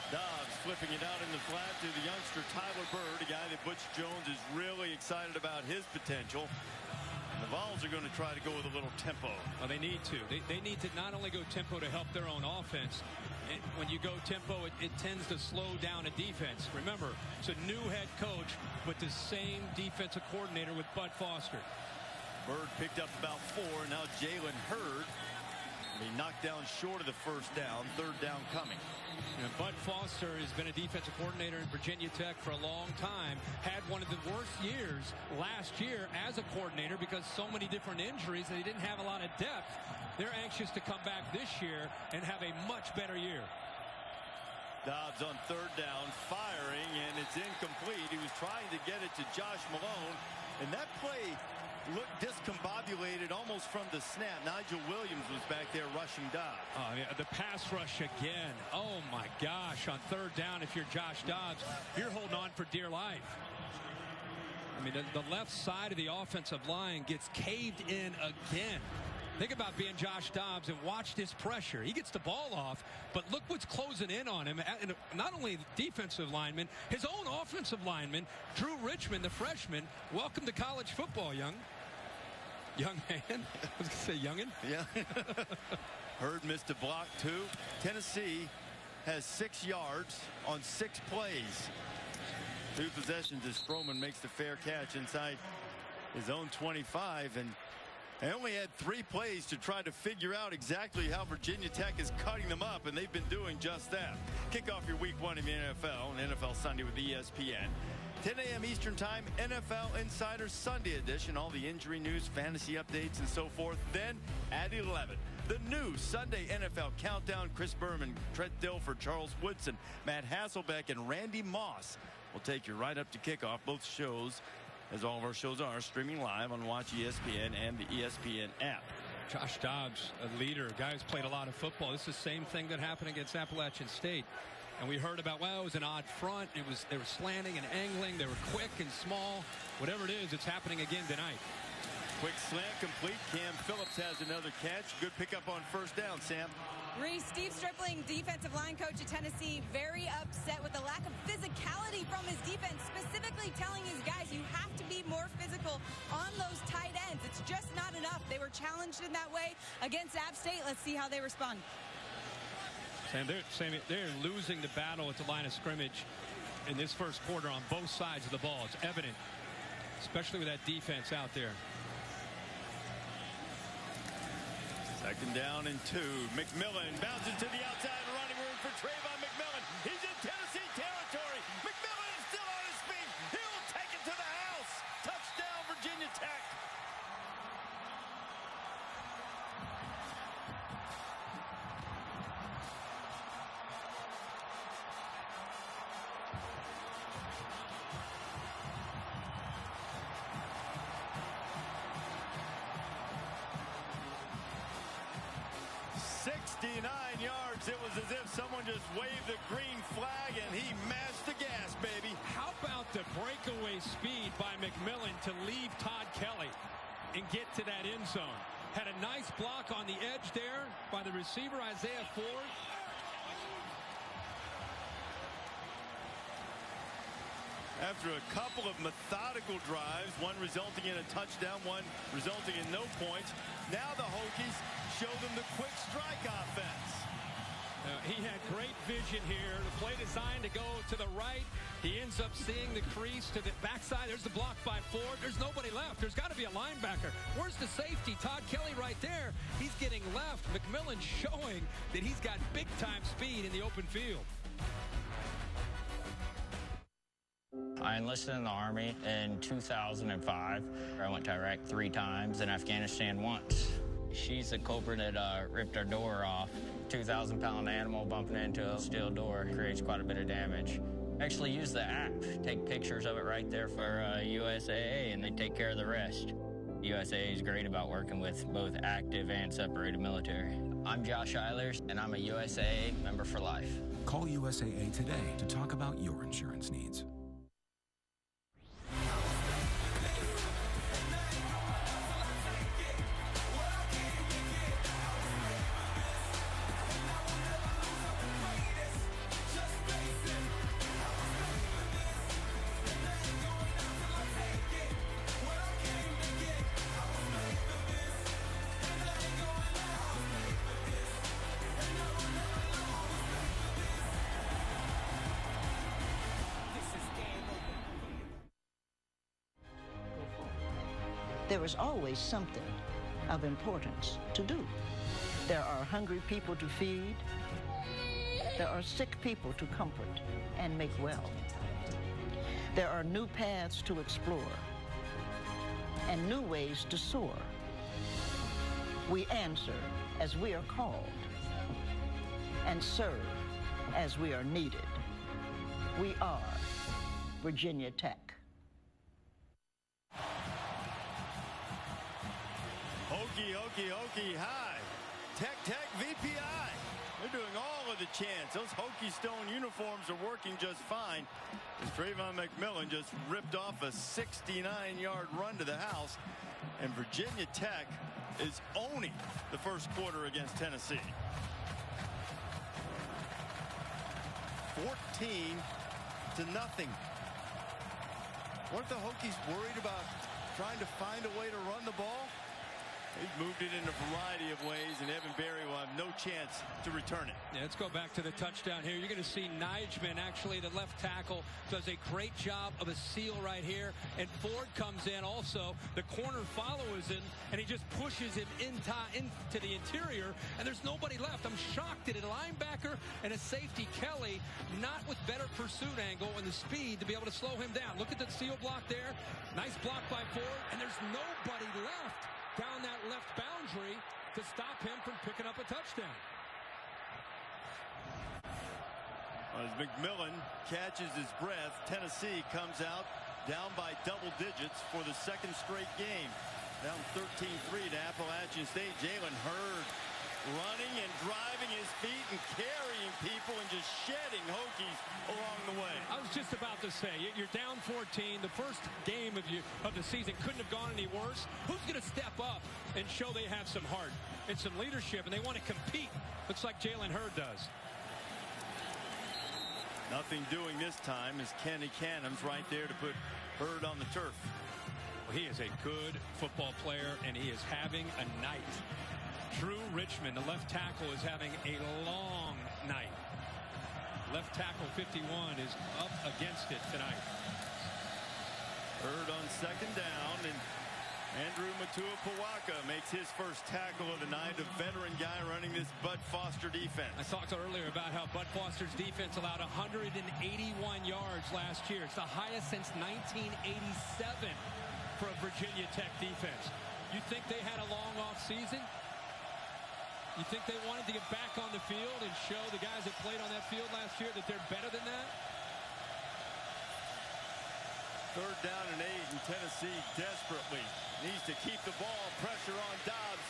Dobbs flipping it out in the flat to the youngster Tyler Byrd, a guy that Butch Jones is really excited about his potential. And the Vols are going to try to go with a little tempo. Well, they need to. They, they need to not only go tempo to help their own offense. It, when you go tempo, it, it tends to slow down a defense. Remember, it's a new head coach but the same defensive coordinator with Bud Foster. Byrd picked up about four. Now Jalen Hurd. He knocked down short of the first down. Third down coming. And Bud Foster has been a defensive coordinator in Virginia Tech for a long time. Had one of the worst years last year as a coordinator because so many different injuries that he didn't have a lot of depth. They're anxious to come back this year and have a much better year. Dobbs on third down, firing, and it's incomplete. He was trying to get it to Josh Malone, and that play looked discombobulated almost from the snap. Nigel Williams was back there rushing Dobbs. Oh, yeah, the pass rush again. Oh, my gosh. On third down, if you're Josh Dobbs, you're holding on for dear life. I mean, the, the left side of the offensive line gets caved in again. Think about being Josh Dobbs and watch this pressure. He gets the ball off, but look what's closing in on him. And not only defensive lineman, his own offensive lineman, Drew Richmond, the freshman. Welcome to college football, young. Young man. I was going to say youngin. Yeah. Hurd missed a block, too. Tennessee has six yards on six plays. Two possessions as Stroman makes the fair catch inside his own 25. And They only had three plays to try to figure out exactly how Virginia Tech is cutting them up, and they've been doing just that. Kick off your week one in the NFL on NFL Sunday with ESPN. 10 a.m. Eastern Time, NFL Insider Sunday edition. All the injury news, fantasy updates, and so forth. Then at 11, the new Sunday NFL Countdown. Chris Berman, Trent Dilfer, Charles Woodson, Matt Hasselbeck, and Randy Moss will take you right up to kickoff. Both shows as all of our shows are streaming live on Watch ESPN and the ESPN app. Josh Dobbs, a leader, a guy who's played a lot of football. This is the same thing that happened against Appalachian State. And we heard about, well, it was an odd front. It was they were slanting and angling. They were quick and small. Whatever it is, it's happening again tonight. Quick slant complete. Cam Phillips has another catch. Good pickup on first down, Sam. Rece, Steve Stripling, defensive line coach at Tennessee, very upset with the lack of physicality from his defense, specifically telling his guys you have to be more physical on those tight ends. It's just not enough. They were challenged in that way against App State. Let's see how they respond. Sam, they're, Sam, they're losing the battle at the line of scrimmage in this first quarter on both sides of the ball. It's evident, especially with that defense out there. Second down and two. McMillian bounces to the outside, running room for Travon McMillian. He's just waved the green flag and he mashed the gas, baby. How about the breakaway speed by McMillian to leave Todd Kelly and get to that end zone? Had a nice block on the edge there by the receiver Isaiah Ford. After a couple of methodical drives, one resulting in a touchdown, one resulting in no points, now the Hokies show them the quick strike offense. Uh, he had great vision here. The play designed to go to the right. He ends up seeing the crease to the backside. There's the block by Ford. There's nobody left. There's got to be a linebacker. Where's the safety? Todd Kelly right there. He's getting left. McMillian showing that he's got big-time speed in the open field. I enlisted in the Army in 2005. I went to Iraq three times and Afghanistan once. She's the culprit that uh, ripped our door off. 2,000 pound animal bumping into a steel door creates quite a bit of damage. Actually use the app, take pictures of it right there for uh, USAA and they take care of the rest. USAA is great about working with both active and separated military. I'm Josh Eilers and I'm a USAA member for life. Call USAA today to talk about your insurance needs. Is always something of importance to do. There are hungry people to feed. There are sick people to comfort and make well. There are new paths to explore and new ways to soar. We answer as we are called and serve as we are needed. We are Virginia Tech. Hokey, hokey, hokey, high. Tech, Tech, VPI. They're doing all of the chants. Those Hokie Stone uniforms are working just fine. As Travon McMillian just ripped off a 69-yard run to the house. And Virginia Tech is owning the first quarter against Tennessee. 14 to nothing. Weren't the Hokies worried about trying to find a way to run the ball? He's moved it in a variety of ways, and Evan Berry will have no chance to return it. Yeah, let's go back to the touchdown here. You're going to see Nijman, actually, the left tackle, does a great job of a seal right here. And Ford comes in also. The corner follows him, and he just pushes him into, into the interior, and there's nobody left. I'm shocked at a linebacker and a safety, Kelly, not with better pursuit angle and the speed to be able to slow him down. Look at the seal block there. Nice block by Ford, and there's nobody left down that left boundary to stop him from picking up a touchdown. As McMillian catches his breath, Tennessee comes out down by double digits for the second straight game. Down 13-3 to Appalachian State. Jalen Hurd running and driving his feet and carrying people and just shedding Hokies along the way. I was just about to say, you're down 14. The first game of you of the season couldn't have gone any worse. Who's going to step up and show they have some heart and some leadership and they want to compete? Looks like Jalen Hurd does. Nothing doing this time as Ken Ekanem's right there to put Hurd on the turf. He is a good football player, and he is having a night. Drew Richmond, the left tackle, is having a long night. Left tackle 51 is up against it tonight. Hurd on second down, and Andrew Matua makes his first tackle of the night, a veteran guy running this Bud Foster defense. I talked earlier about how Bud Foster's defense allowed 181 yards last year. It's the highest since 1987 for a Virginia Tech defense. You think they had a long off season? You think they wanted to get back on the field and show the guys that played on that field last year that they're better than that? Third down and eight, and Tennessee desperately needs to keep the ball. Pressure on Dobbs.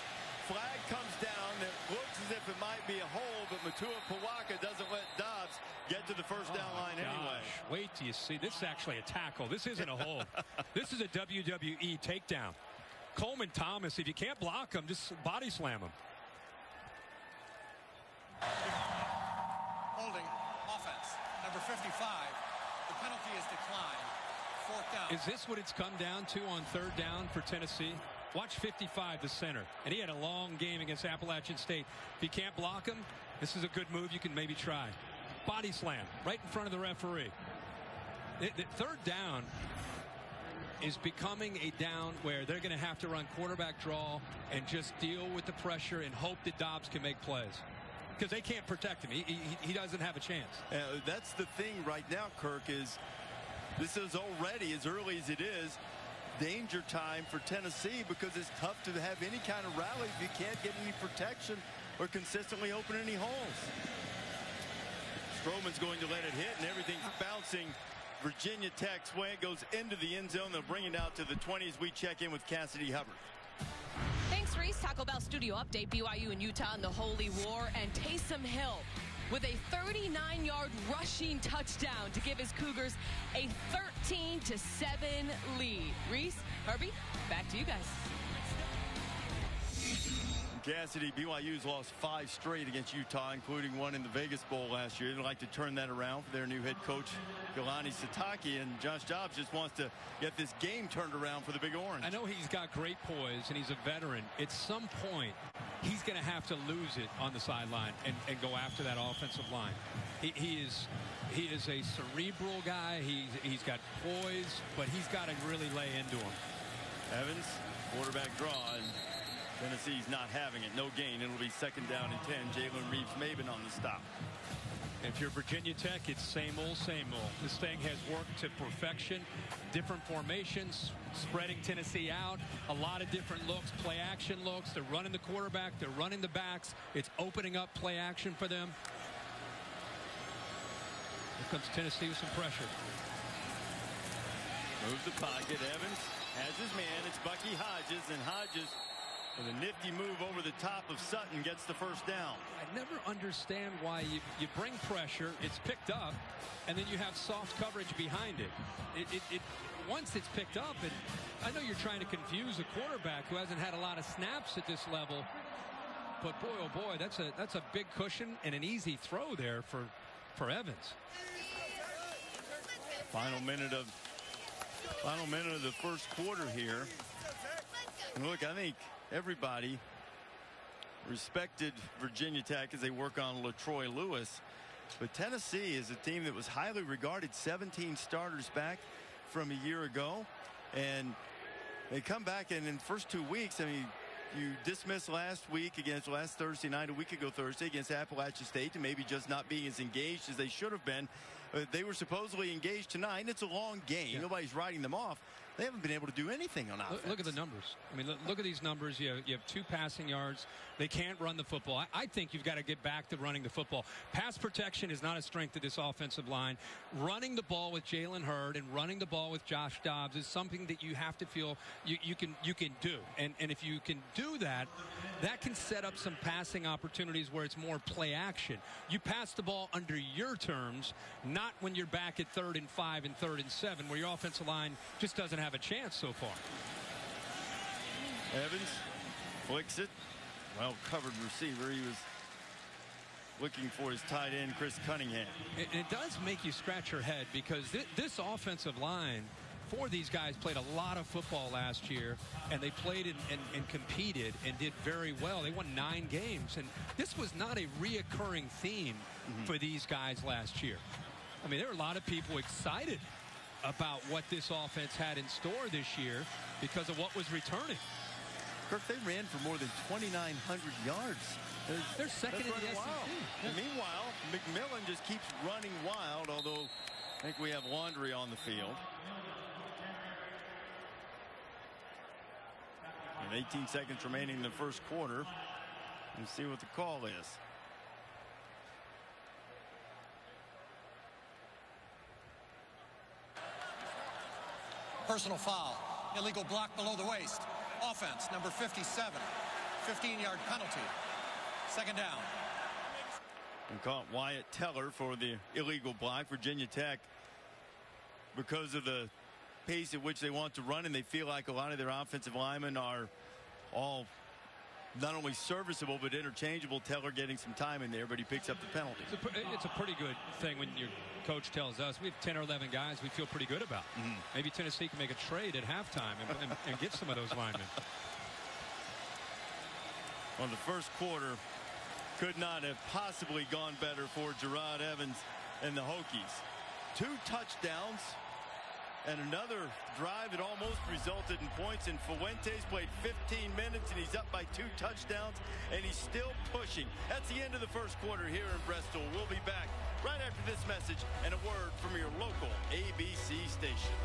Flag comes down. It looks as if it might be a hole, but Motuapuaka doesn't let Dobbs get to the first down oh line anyway. Wait till you see. This is actually a tackle. This isn't a hole. this is a WWE takedown. Coleman Thomas, if you can't block him, just body slam him. Holding offense, number 55. The penalty is declined. Fourth down. Is this what it's come down to on third down for Tennessee? Watch 55, the center. And he had a long game against Appalachian State. If you can't block him, this is a good move you can maybe try. Body slam right in front of the referee. The, the third down is becoming a down where they're going to have to run quarterback draw and just deal with the pressure and hope that Dobbs can make plays because they can't protect him. He, he, he doesn't have a chance. Uh, that's the thing right now, Kirk, is this is already, as early as it is, danger time for Tennessee because it's tough to have any kind of rally if you can't get any protection or consistently open any holes. Stroman's going to let it hit, and everything's bouncing Virginia Tech's way. It goes into the end zone. They'll bring it out to the 20s. We check in with Cassidy Hubbarth. Taco Bell Studio Update. BYU and Utah in the Holy War. And Taysom Hill with a 39-yard rushing touchdown to give his Cougars a 13 to 7 lead. Rece, Herbie, back to you guys. Cassidy, BYU's lost five straight against Utah, including one in the Vegas Bowl last year. They'd like to turn that around for their new head coach, Kalani Sitake. and Josh Dobbs just wants to get this game turned around for the Big Orange. I know he's got great poise and he's a veteran. At some point, he's going to have to lose it on the sideline and, and go after that offensive line. He, he is he is a cerebral guy. He's he's got poise, but he's got to really lay into him. Evans, quarterback draw, and Tennessee's not having it. No gain. It'll be second down and 10. Jalen Reeves-Maybin on the stop. If you're Virginia Tech, it's same old, same old. This thing has worked to perfection. Different formations, spreading Tennessee out. A lot of different looks, play action looks. They're running the quarterback. They're running the backs. It's opening up play action for them. Here comes Tennessee with some pressure. Moves the pocket. Evans has his man. It's Bucky Hodges, and Hodges with a nifty move over the top of Sutton gets the first down. I never understand why you, you bring pressure, it's picked up, and then you have soft coverage behind it. It, it, it once it's picked up, and I know you're trying to confuse a quarterback who hasn't had a lot of snaps at this level. But boy, oh boy, that's a that's a big cushion and an easy throw there for for Evans. Final minute of final minute of the first quarter here. And look, I think everybody respected Virginia Tech as they work on Latroy Lewis. But Tennessee is a team that was highly regarded 17 starters back from a year ago. And they come back and in the first two weeks, I mean, you dismissed last week against last Thursday night, a week ago Thursday against Appalachian State, and maybe just not being as engaged as they should have been. Uh, they were supposedly engaged tonight. It's a long game. Yeah. Nobody's writing them off. They haven't been able to do anything on offense. Look, look at the numbers. I mean, look, look, at these numbers. You have, you have two passing yards. They can't run the football. I, I think you've got to get back to running the football. Pass protection is not a strength of this offensive line. Running the ball with Jalen Hurd and running the ball with Josh Dobbs is something that you have to feel you, you can you can do. And and if you can do that, that can set up some passing opportunities where it's more play action. You pass the ball under your terms, not when you're back at third and five and third and seven, where your offensive line just doesn't have a chance so far. Evans flicks it. Well covered receiver. He was looking for his tight end, Chris Cunningham. It, it does make you scratch your head because th this offensive line for these guys played a lot of football last year and they played and, and, and, competed and did very well. They won nine games and this was not a reoccurring theme mm -hmm. for these guys last year. I mean, there were a lot of people excited about what this offense had in store this year because of what was returning. Kirk, they ran for more than 2,900 yards. They're, they're second in the SEC. Yeah. Meanwhile, McMillian just keeps running wild, although I think we have Laundry on the field. And 18 seconds remaining in the first quarter. And see what the call is. Personal foul. Illegal block below the waist. Offense, number 57. 15-yard penalty. Second down. And caught Wyatt Teller for the illegal block. Virginia Tech, because of the pace at which they want to run, and they feel like a lot of their offensive linemen are all not only serviceable but interchangeable. Teller getting some time in there, but he picks up the penalty. It's a, it's a pretty good thing when your coach tells us we have 10 or 11 guys we feel pretty good about. Mm -hmm. Maybe Tennessee can make a trade at halftime and, and, and get some of those linemen. On the first quarter could not have possibly gone better for Jerod Evans and the Hokies. Two touchdowns and another drive that almost resulted in points. And Fuentes played 15 minutes, and he's up by two touchdowns, and he's still pushing. That's the end of the first quarter here in Bristol. We'll be back right after this message and a word from your local ABC station.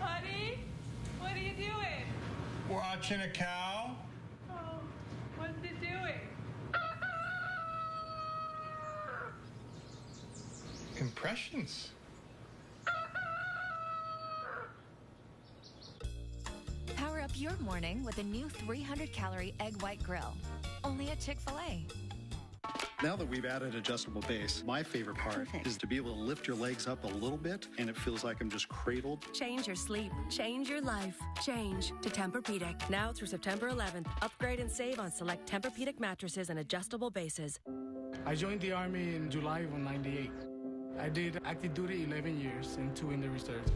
Honey, what are you doing? Watching a cow. Oh, what's it doing? Impressions. Power up your morning with a new 300 calorie egg white grill. Only at Chick fil A. Now that we've added adjustable base, my favorite part Perfect. is to be able to lift your legs up a little bit and it feels like I'm just cradled. Change your sleep. Change your life. Change to Tempur-Pedic. Now through September 11th, upgrade and save on select Tempur-Pedic mattresses and adjustable bases. I joined the Army in July of 98. I did active duty 11 years and two in the reserves.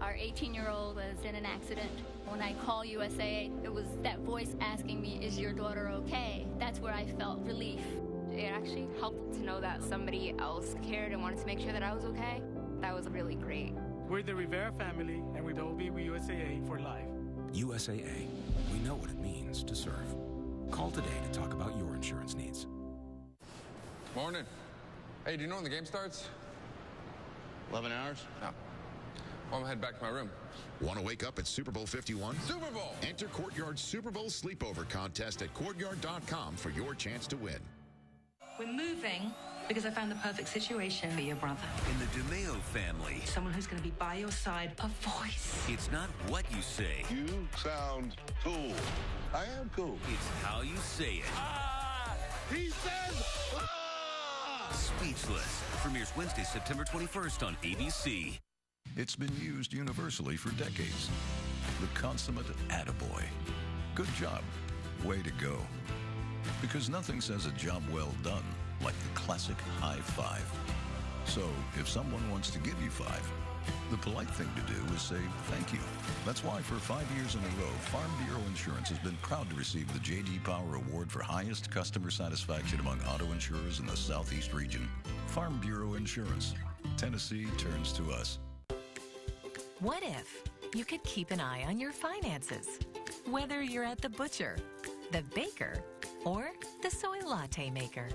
Our 18 year old was in an accident. When I call USA, it was that voice asking me, Is your daughter okay? That's where I felt relief. It actually helped to know that somebody else cared and wanted to make sure that I was okay. That was really great. We're the Rivera family, and we'll all be with USAA for life. USAA. We know what it means to serve. Call today to talk about your insurance needs. Morning. Hey, do you know when the game starts? 11 hours? No. Well, I'm head back to my room. Want to wake up at Super Bowl 51? Super Bowl! Enter Courtyard's Super Bowl Sleepover Contest at courtyard.com for your chance to win. We're moving because I found the perfect situation for your brother. In the DiMeo family, someone who's going to be by your side, a voice. It's not what you say. You sound cool. I am cool. It's how you say it. Ah! He says, ah! Speechless. Premieres Wednesday, September 21st on ABC. It's been used universally for decades. The consummate attaboy. Good job. Way to go. Because nothing says a job well done like the classic high five. So if someone wants to give you five, the polite thing to do is say thank you. That's why for five years in a row, Farm Bureau Insurance has been proud to receive the J.D. Power Award for highest customer satisfaction among auto insurers in the Southeast region. Farm Bureau Insurance. Tennessee turns to us. What if you could keep an eye on your finances? Whether you're at the butcher, the baker, or the soy latte maker.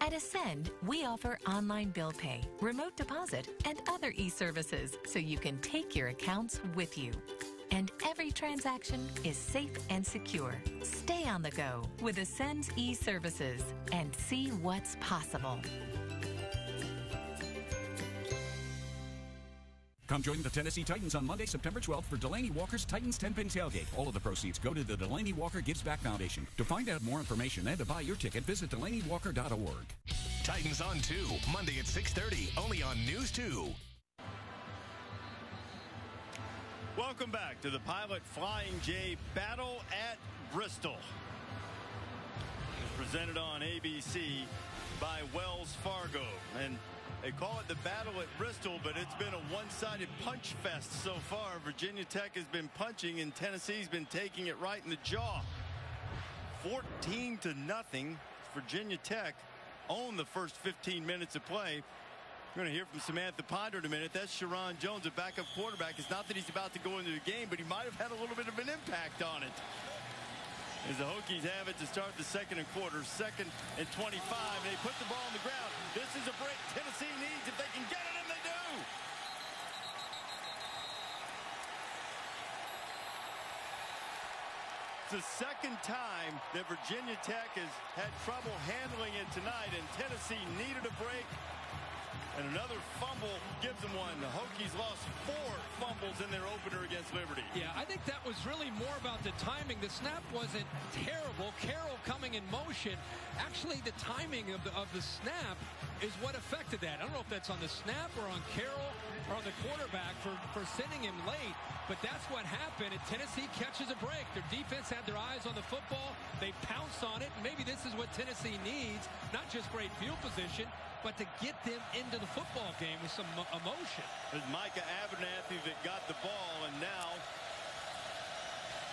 At Ascend, we offer online bill pay, remote deposit, and other e-services so you can take your accounts with you. And every transaction is safe and secure. Stay on the go with Ascend's e-services and see what's possible. Come join the Tennessee Titans on Monday, September 12th for Delanie Walker's Titans 10 pin tailgate. All of the proceeds go to the Delanie Walker Gives Back Foundation. To find out more information and to buy your ticket, visit DelanieWalker.org. Titans on 2, Monday at 6.30, only on News 2. Welcome back to the Pilot Flying J Battle at Bristol. It's presented on ABC by Wells Fargo. And they call it the battle at Bristol, but it's been a one-sided punch fest so far. Virginia Tech has been punching, and Tennessee's been taking it right in the jaw. 14 to nothing. Virginia Tech owned the first 15 minutes of play. We're going to hear from Samantha Ponder in a minute. That's Sheriron Jones, a backup quarterback. It's not that he's about to go into the game, but he might have had a little bit of an impact on it. As the Hokies have it to start the second and quarter, second and 25. They put the ball on the ground. This is a break Tennessee needs if they can get it, and they do. It's the second time that Virginia Tech has had trouble handling it tonight, and Tennessee needed a break. And another fumble gives them one. The Hokies lost four fumbles in their opener against Liberty. Yeah, I think that was really more about the timing. The snap wasn't terrible. Carroll coming in motion. Actually, the timing of the, of the snap is what affected that. I don't know if that's on the snap or on Carroll or on the quarterback for, for sending him late, but that's what happened. And Tennessee catches a break. Their defense had their eyes on the football. They pounce on it. Maybe this is what Tennessee needs, not just great field position, but to get them into the football game with some emotion. There's Micah Abernathy that got the ball, and now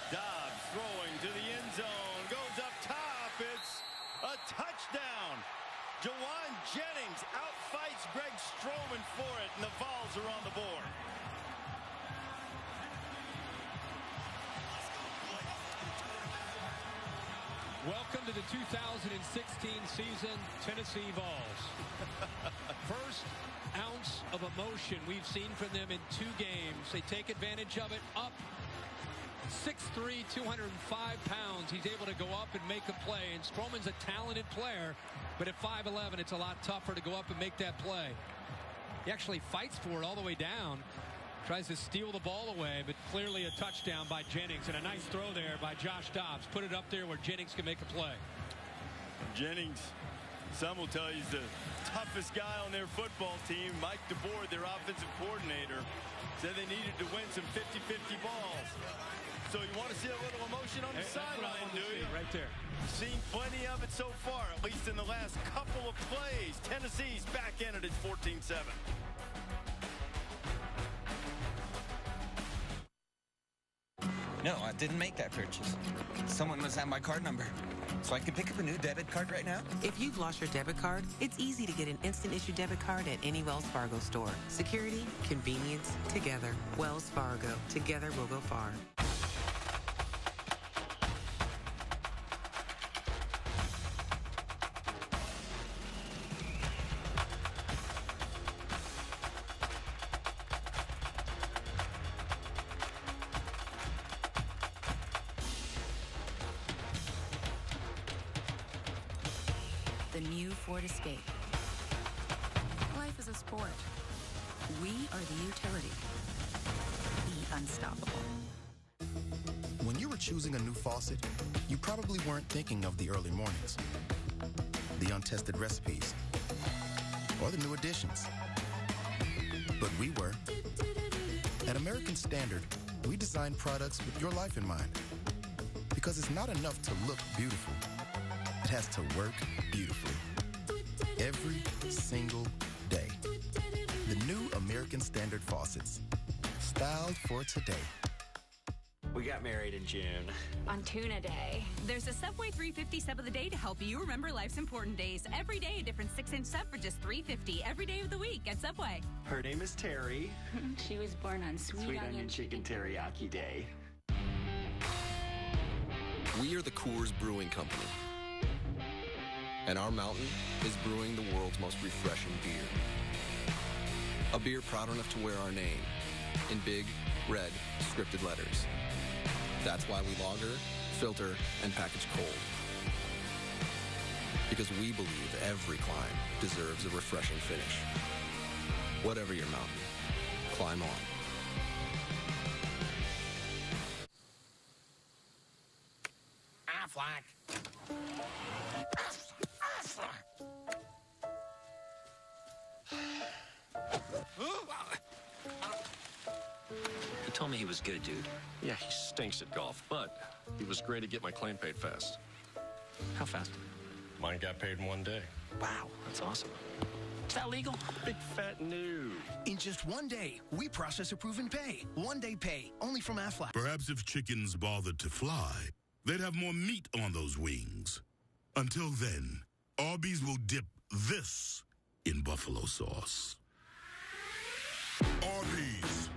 Dobbs throwing to the end zone, goes up top. It's a touchdown. Jauan Jennings outfights Greg Stroman for it, and the Vols are on the board. Welcome to the 2016 season, Tennessee Vols. First ounce of emotion we've seen from them in two games. They take advantage of it up 6'3", 205 pounds. He's able to go up and make a play. And Stroman's a talented player, but at 5'11", it's a lot tougher to go up and make that play. He actually fights for it all the way down. Tries to steal the ball away, but clearly a touchdown by Jennings. And a nice throw there by Josh Dobbs. Put it up there where Jennings can make a play. Jennings, some will tell you he's the toughest guy on their football team. Mike DeBord, their offensive coordinator, said they needed to win some 50-50 balls. So you want to see a little emotion on the sideline, do you? Right there. Seen plenty of it so far, at least in the last couple of plays. Tennessee's back in it at 14-7. No, I didn't make that purchase. Someone must have my card number. So I can pick up a new debit card right now? If you've lost your debit card, it's easy to get an instant issue debit card at any Wells Fargo store. Security, convenience, together. Wells Fargo. Together we'll go far. Products with your life in mind. Because it's not enough to look beautiful, it has to work beautifully. Every single day. The new American Standard faucets. Styled for today. We got married in June. On Tuna Day. There's a Subway 350 sub of the day to help you remember life's important days. Every day, a different six-inch sub for just 350 every day of the week at Subway. Her name is Terry. she was born on Sweet, Sweet Onion, Onion Chicken Teriyaki Day. We are the Coors Brewing Company. And our mountain is brewing the world's most refreshing beer. A beer proud enough to wear our name in big, red, scripted letters. That's why we lager, filter, and package cold. Because we believe every climb deserves a refreshing finish. Whatever your mountain, climb on. Ah, Aflac. Told me he was good, dude. Yeah, he stinks at golf, but he was great to get my claim paid fast. How fast? Mine got paid in one day. Wow, that's awesome. Is that legal? Big fat no. In just one day, we process approve and pay. One day pay, only from Aflac. Perhaps if chickens bothered to fly, they'd have more meat on those wings. Until then, Arby's will dip this in buffalo sauce. Arby's, we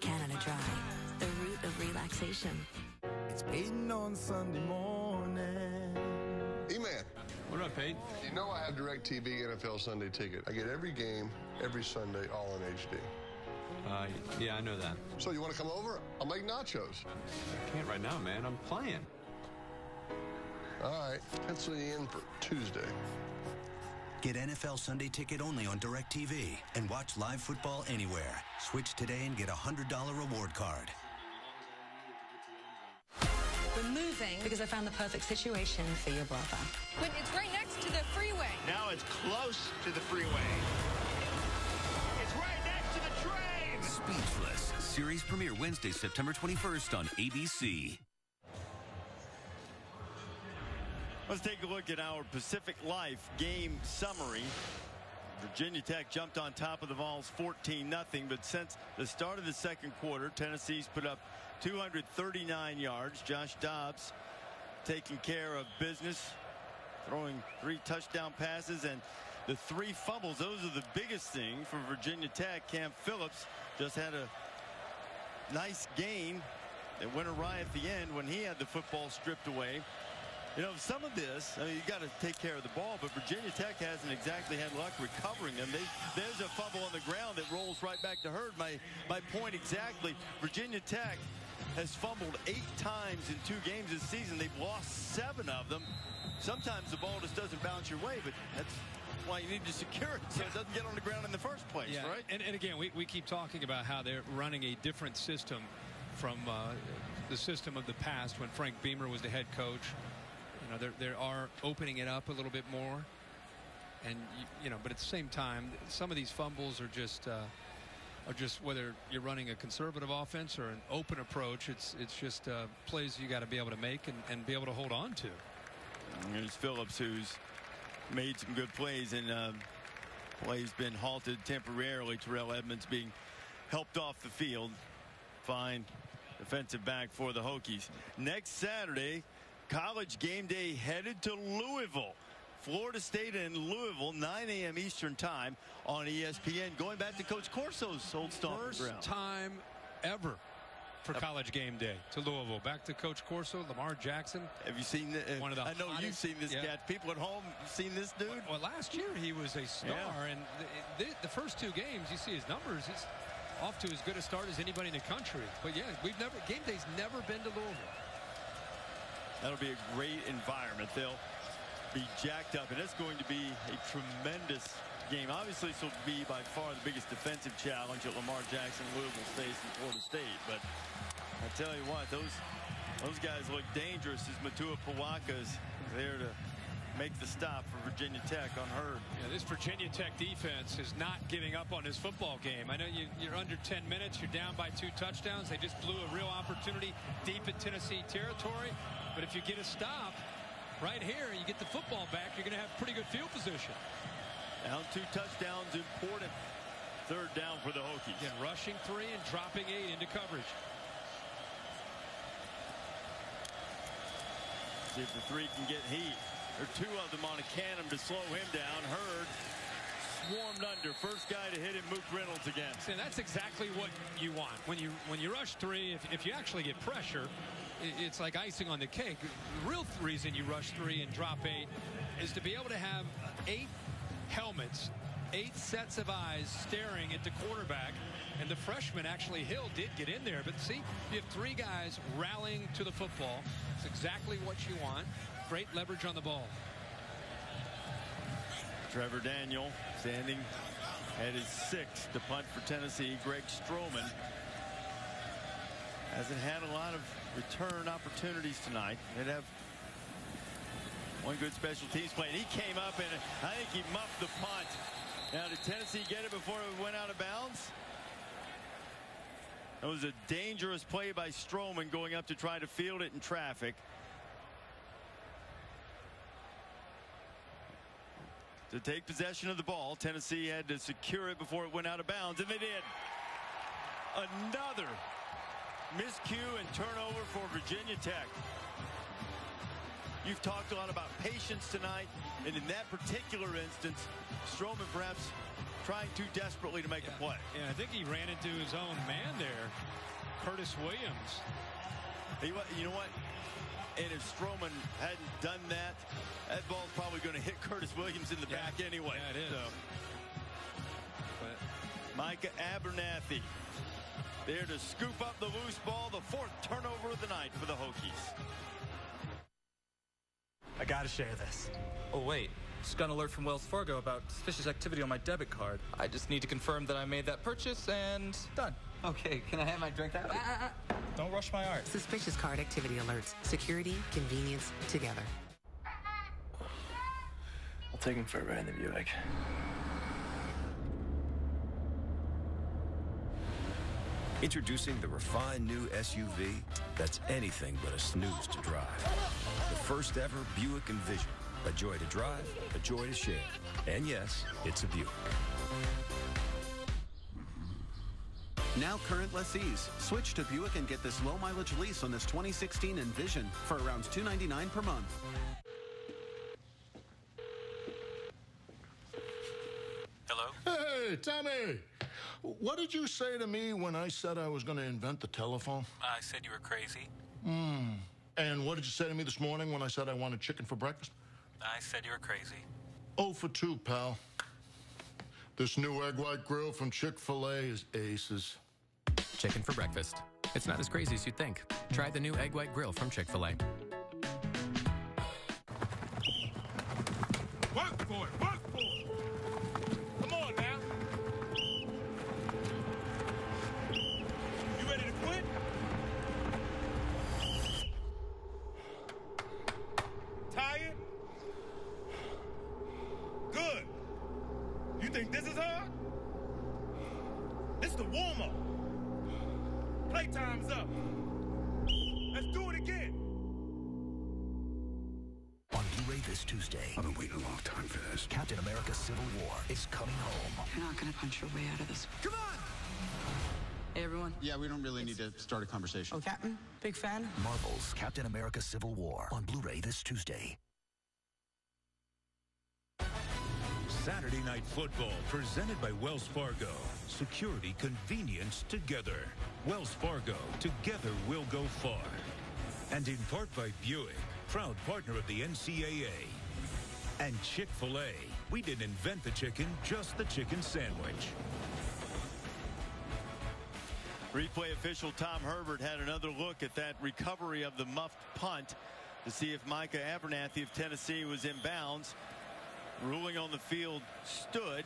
Canada Dry, the root of relaxation. It's Peyton on Sunday morning. E-Man. What up, Peyton? You know I have DirecTV NFL Sunday ticket. I get every game, every Sunday, all in HD. Uh, yeah, I know that. So you want to come over? I'll make nachos. I can't right now, man. I'm playing. All right, pencil you in for Tuesday. Get NFL Sunday ticket only on DirecTV and watch live football anywhere. Switch today and get a $100 reward card. We're moving because I found the perfect situation for your brother. But it's right next to the freeway. Now it's close to the freeway. It's right next to the train. Speechless. Series premiere Wednesday, September 21st on ABC. Let's take a look at our Pacific Life game summary. Virginia Tech jumped on top of the Vols 14 0 but since the start of the second quarter Tennessee's put up 239 yards. Josh Dobbs taking care of business throwing three touchdown passes and the three fumbles. Those are the biggest thing for Virginia Tech. Cam Phillips just had a nice gain that went awry at the end when he had the football stripped away. You know, some of this, I mean, you got to take care of the ball, but Virginia Tech hasn't exactly had luck recovering them. They, there's a fumble on the ground that rolls right back to Hurd. My, my point exactly, Virginia Tech has fumbled eight times in two games this season. They've lost seven of them. Sometimes the ball just doesn't bounce your way, but that's why you need to secure it so it doesn't get on the ground in the first place, yeah. right? And, and again, we, we keep talking about how they're running a different system from uh, the system of the past when Frank Beamer was the head coach. You know, they are opening it up a little bit more. And, you, you, know, but at the same time, some of these fumbles are just, uh, are just whether you're running a conservative offense or an open approach, it's, it's just uh, plays you got to be able to make and, and be able to hold on to. Here's Phillips, who's made some good plays, and uh, play's been halted temporarily. Terrell Edmunds being helped off the field. Fine defensive back for the Hokies. Next Saturday, college game day headed to Louisville. Florida State and Louisville, 9 a.m. Eastern time on ESPN. Going back to Coach Corso's old stomping First ground. time ever for college game day to Louisville. Back to Coach Corso, Lamar Jackson. Have you seen the, uh, one of the I know hottest, you've seen this yeah. guy. People at home seen this dude? Well, last year he was a star, Yeah. and the, the, the first two games, you see his numbers. He's off to as good a start as anybody in the country. But yeah, we've never game day's never been to Louisville. That'll be a great environment. They'll be jacked up, and it's going to be a tremendous game. Obviously, this will be by far the biggest defensive challenge that Lamar Jackson Louisville facing Florida State. But I tell you what, those those guys look dangerous as Motuapuaka's there to make the stop for Virginia Tech on Hurd. Yeah, this Virginia Tech defense is not giving up on this football game. I know you, you're under 10 minutes. You're down by two touchdowns. They just blew a real opportunity deep in Tennessee territory. But if you get a stop right here, you get the football back, you're going to have pretty good field position. Now two touchdowns, important third down for the Hokies. Yeah, rushing three and dropping eight into coverage. See if the three can get heat. Are two of them on a cannon to slow him down. Hurd swarmed under. First guy to hit him, Mook Reynolds again. And that's exactly what you want. When you when you rush three, if, if you actually get pressure, it's like icing on the cake. The real reason you rush three and drop eight is to be able to have eight helmets, eight sets of eyes staring at the quarterback. And the freshman, actually, Hill, did get in there. But see, you have three guys rallying to the football. It's exactly what you want. Great leverage on the ball. Trevor Daniel standing at his sixth to punt for Tennessee. Greg Stroman hasn't had a lot of return opportunities tonight. They'd have one good special teams play. And he came up and I think he muffed the punt. Now, did Tennessee get it before it went out of bounds? It was a dangerous play by Stroman going up to try to field it in traffic. To take possession of the ball. Tennessee had to secure it before it went out of bounds, and they did. Another miscue and turnover for Virginia Tech. You've talked a lot about patience tonight, and in that particular instance, Stroman perhaps trying too desperately to make yeah. a play. Yeah, I think he ran into his own man there, Curtis Williams. He, you know what? And if Stroman hadn't done that, that ball's probably going to hit Curtis Williams in the yeah. back anyway. Yeah, it is. So. But Micah Abernathy there to scoop up the loose ball, the fourth turnover of the night for the Hokies. I gotta share this. Oh, wait. Just got an alert from Wells Fargo about suspicious activity on my debit card. I just need to confirm that I made that purchase and done. Okay, can I have my drink? Uh, uh, Don't rush my art. Suspicious card activity alerts. Security, convenience, together. I'll take him for a ride in the Buick. Introducing the refined new SUV that's anything but a snooze to drive. The first ever Buick Envision. A joy to drive, a joy to share. And yes, it's a Buick. Now current lessees, switch to Buick and get this low mileage lease on this 2016 Envision for around 299 per month. Hello? Hey, Tommy! What did you say to me when I said I was going to invent the telephone? I said you were crazy. Hmm. And what did you say to me this morning when I said I wanted chicken for breakfast? I said you were crazy. Oh for two, pal. This new egg white grill from Chick fil A is aces. Chicken for breakfast. It's not as crazy as you'd think. Try the new egg white grill from Chick fil A. conversation. Oh, Captain? Big fan? Marvel's Captain America Civil War on Blu-ray this Tuesday. Saturday Night Football presented by Wells Fargo. Security, convenience together. Wells Fargo, together we'll go far. And in part by Buick, proud partner of the NCAA. And Chick fil A. We didn't invent the chicken, just the chicken sandwich. Replay official Tom Herbert had another look at that recovery of the muffed punt to see if Micah Abernathy of Tennessee was in bounds. ruling on the field stood.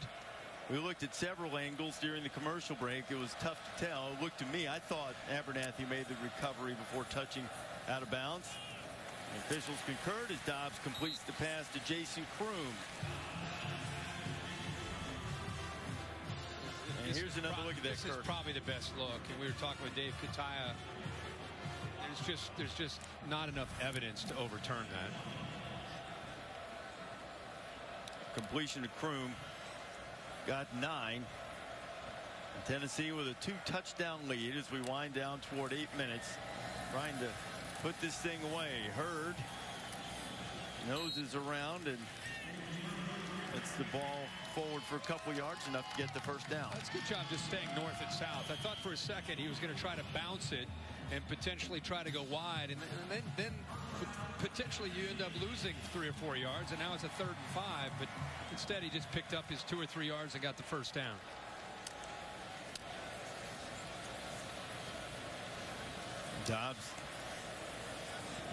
We looked at several angles during the commercial break. It was tough to tell. It looked to me, I thought Abernathy made the recovery before touching out of bounds. The officials concurred as Dobbs completes the pass to Jason Croom. And This here's another look at that This is probably the best look. And we were talking with Dave Kataya. There's just there's just not enough evidence to overturn that. Completion to Croom. Got nine. And Tennessee with a two touchdown lead as we wind down toward eight minutes. Trying to put this thing away. Hurd noses around and the ball forward for a couple yards enough to get the first down. That's a good job just staying north and south. I thought for a second he was going to try to bounce it and potentially try to go wide. And, and then, then potentially you end up losing three or four yards. And now it's a third and five. But instead he just picked up his two or three yards and got the first down. Dobbs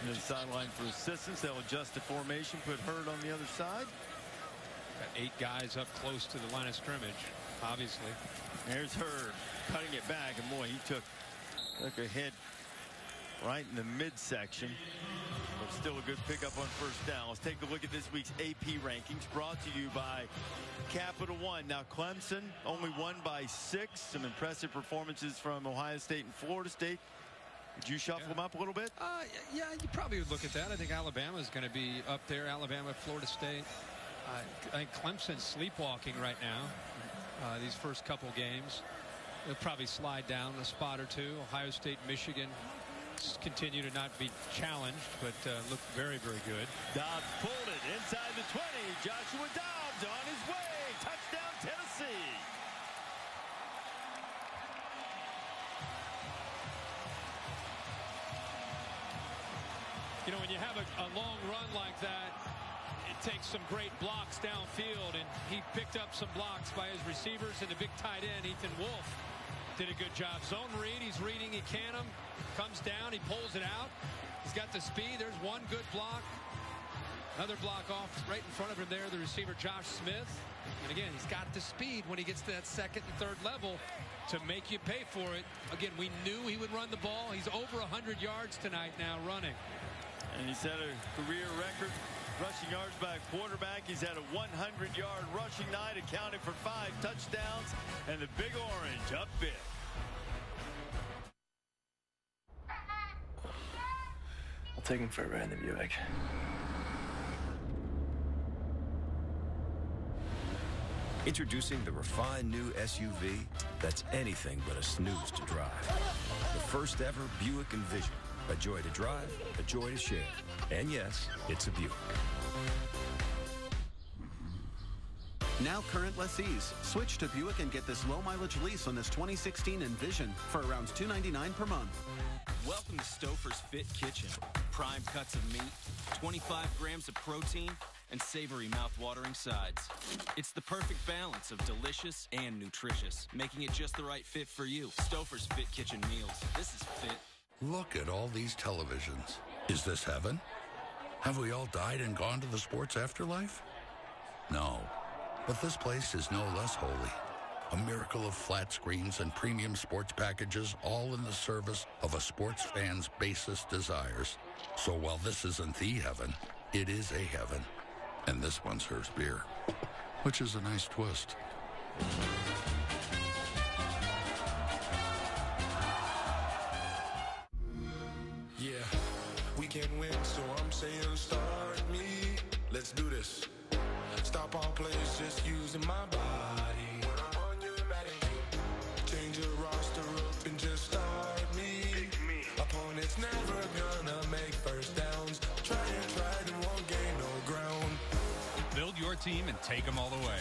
to the sideline for assistance. They'll adjust the formation, put Hurd on the other side. Got eight guys up close to the line of scrimmage, obviously. There's Hurd cutting it back, and boy, he took took a hit right in the midsection. But still a good pickup on first down. Let's take a look at this week's AP rankings brought to you by Capital One. Now Clemson only won by six. Some impressive performances from Ohio State and Florida State. Did you shuffle them up a little bit? Uh, yeah, you probably would look at that. I think Alabama is going to be up there. Alabama, Florida State. I think Clemson's sleepwalking right now. Uh, these first couple games, they'll probably slide down a spot or two. Ohio State, Michigan continue to not be challenged, but uh, look very, very good. Dobbs pulled it inside the 20. Joshua Dobbs on his way. Touchdown Tennessee. You know, when you have a, a long run like that, takes some great blocks downfield, and he picked up some blocks by his receivers, and the big tight end, Ethan Wolf, did a good job. Zone read, he's reading he can him. comes down, he pulls it out. He's got the speed. There's one good block. Another block off right in front of him there, the receiver Josh Smith. And again, he's got the speed when he gets to that second and third level to make you pay for it. Again, we knew he would run the ball. He's over 100 yards tonight now running. And he set a career record rushing yards by a quarterback. He's had a 100-yard rushing night, accounting for five touchdowns, and the Big Orange up big. I'll take him for a ride in the Buick. Introducing the refined new SUV that's anything but a snooze to drive. The first ever Buick Envision. A joy to drive, a joy to share. And yes, it's a Buick. Now current lessees. Switch to Buick and get this low mileage lease on this 2016 Envision for around 299 per month. Welcome to Stouffer's Fit Kitchen. Prime cuts of meat, 25 grams of protein, and savory mouth-watering sides. It's the perfect balance of delicious and nutritious, making it just the right fit for you. Stouffer's Fit Kitchen meals. This is fit. Look at all these televisions. Is this heaven? Have we all died and gone to the sports afterlife? No. But this place is no less holy. A miracle of flat screens and premium sports packages, all in the service of a sports fan's basest desires. So while this isn't the heaven, it is a heaven. And this one serves beer, which is a nice twist. Let's do this. Stop all plays, just using my body. When I'm on your change your roster up and just start me. Opponents never gonna make first downs. Try and try, then won't gain no ground. Build your team and take them all the way.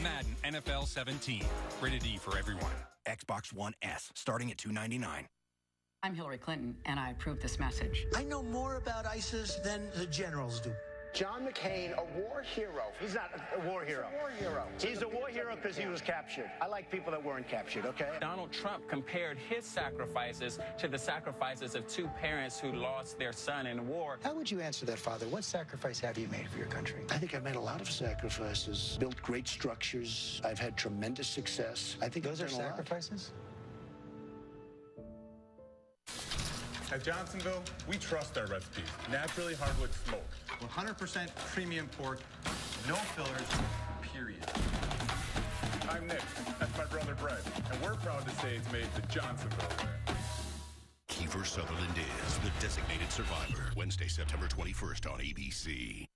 Madden NFL 17. Rated E for everyone. Xbox One S, starting at 299. I'm Hillary Clinton, and I approve this message. I know more about ISIS than the generals do. John McCain, a war hero. He's not a war hero. He's a war hero. He's a war hero because he was captured. I like people that weren't captured, okay? Donald Trump compared his sacrifices to the sacrifices of two parents who lost their son in war. How would you answer that, Father? What sacrifice have you made for your country? I think I've made a lot of sacrifices, built great structures. I've had tremendous success. I think Those are I've done a lot. sacrifices? At Johnsonville, we trust our recipes. Naturally hardwood smoked. 100% premium pork, no fillers, period. I'm Nick. That's my brother Brett. And we're proud to say it's made the Johnsonville way. Kiefer Sutherland is the designated survivor. Wednesday, September 21st on ABC.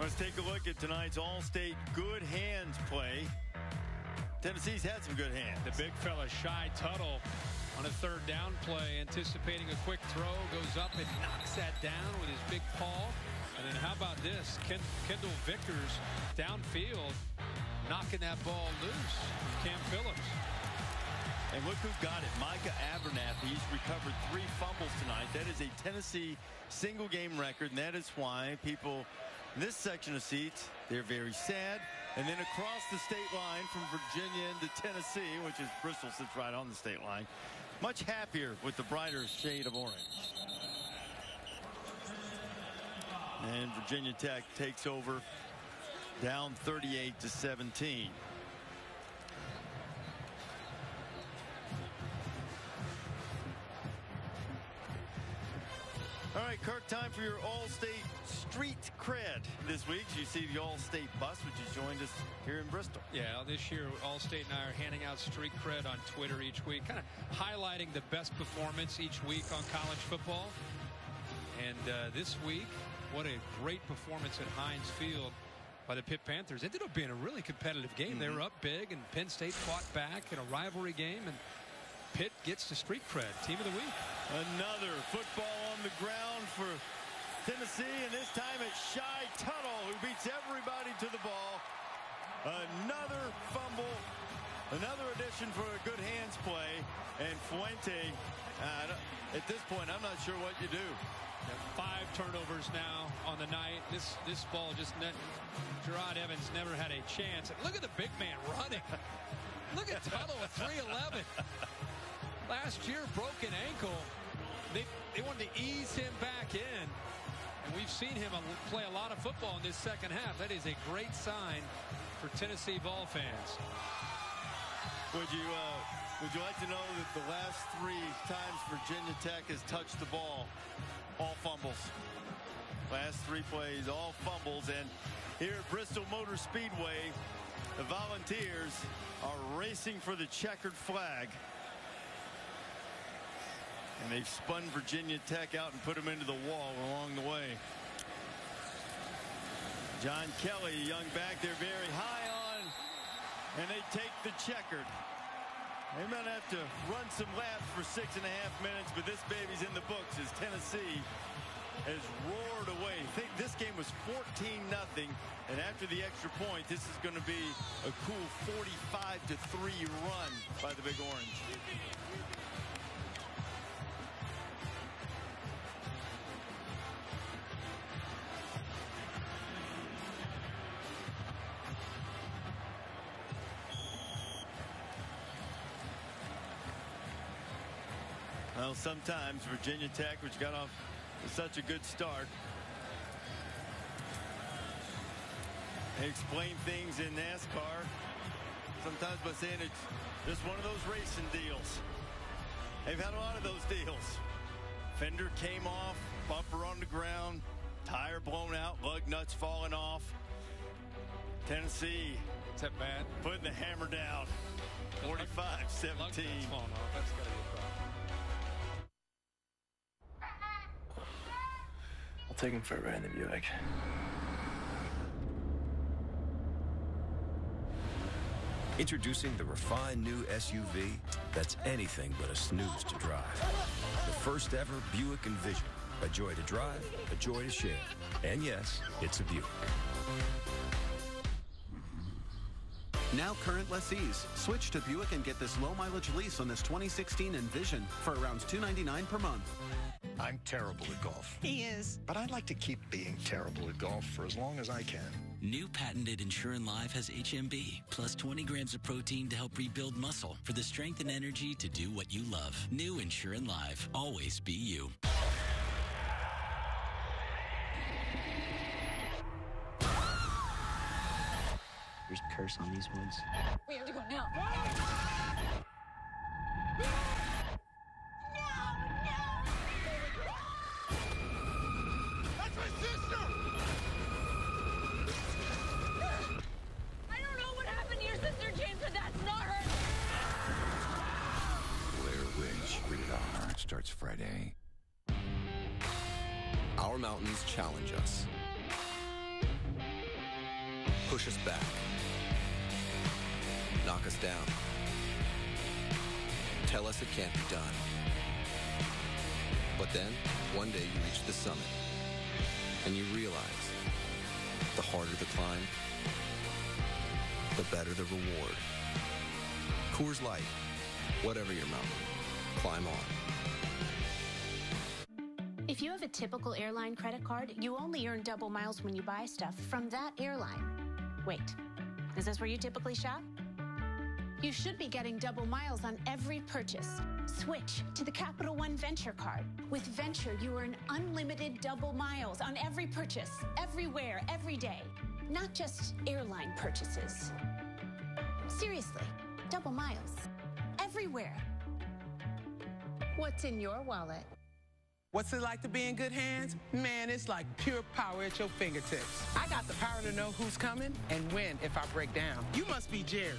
Let's take a look at tonight's All-State Good Hands play. Tennessee's had some good hands. The big fella, Shy Tuttle, on a third down play, anticipating a quick throw, goes up and knocks that down with his big paw. And then how about this? Ken, Kendall Vickers downfield, knocking that ball loose. Cam Phillips. And look who got it. Micah Abernathy. He's recovered three fumbles tonight. That is a Tennessee single game record, and that is why people in this section of seats, they're very sad. And then across the state line from Virginia into Tennessee, which is Bristol sits right on the state line, much happier with the brighter shade of orange. And Virginia Tech takes over down 38 to 17. All right, Kirk, time for your All-State Street Cred this week. You see the All-State bus, which has joined us here in Bristol. Yeah, this year Allstate and I are handing out street cred on Twitter each week, kind of highlighting the best performance each week on college football. And uh, this week, what a great performance at Heinz Field by the Pitt Panthers. It ended up being a really competitive game. They were up big, and Penn State fought back in a rivalry game, and Pitt gets the street cred. Team of the week. Another football on the ground for Tennessee, and this time it's Shy Tuttle who beats everybody to the ball. Another fumble, another addition for a good hands play, and Fuente, uh, at this point, I'm not sure what you do. Five turnovers now on the night. This this ball just ne- Jerod Evans never had a chance. And look at the big man running. look at Tuttle at 311. Last year, broken ankle. They they wanted to ease him back in, and we've seen him play a lot of football in this second half. That is a great sign for Tennessee ball fans. Would you uh, would you like to know that the last three times Virginia Tech has touched the ball, all fumbles. Last three plays, all fumbles, and here at Bristol Motor Speedway, the Volunteers are racing for the checkered flag. And they've spun Virginia Tech out and put them into the wall along the way. John Kelly, young back there, very high on, and they take the checkered. They might have to run some laps for six and a half minutes, but this baby's in the books as Tennessee has roared away. Think this game was 14 nothing, and after the extra point, this is going to be a cool 45 to 3 run by the Big Orange. Sometimes Virginia Tech, which got off such a good start, they explain things in NASCAR sometimes by saying it's just one of those racing deals. They've had a lot of those deals. Fender came off, bumper on the ground, tire blown out, lug nuts falling off. Tennessee. Is that bad? Putting the hammer down. 45 I'll take him for a ride in the Buick. Introducing the refined new SUV that's anything but a snooze to drive. The first ever Buick Envision. A joy to drive, a joy to share. And yes, it's a Buick. Now current lessees, switch to Buick and get this low mileage lease on this 2016 Envision for around 299 per month. I'm terrible at golf. He is. But I'd like to keep being terrible at golf for as long as I can. New patented Ensure Live has HMB, plus 20 grams of protein to help rebuild muscle for the strength and energy to do what you love. New Ensure Live. Always be you. There's a curse on these woods. We have to go now. Starts Friday. Our mountains challenge us, push us back, knock us down, tell us it can't be done. But then, one day you reach the summit, and you realize the harder the climb, the better the reward. Coors Light, whatever your mountain, climb on. If you have a typical airline credit card, you only earn double miles when you buy stuff from that airline. Wait, is this where you typically shop? You should be getting double miles on every purchase. Switch to the Capital One Venture Card. With Venture, you earn unlimited double miles on every purchase, everywhere, every day. Not just airline purchases. Seriously, double miles. Everywhere. What's in your wallet? What's it like to be in good hands? Man, it's like pure power at your fingertips. I got the power to know who's coming and when if I break down. You must be Jerry.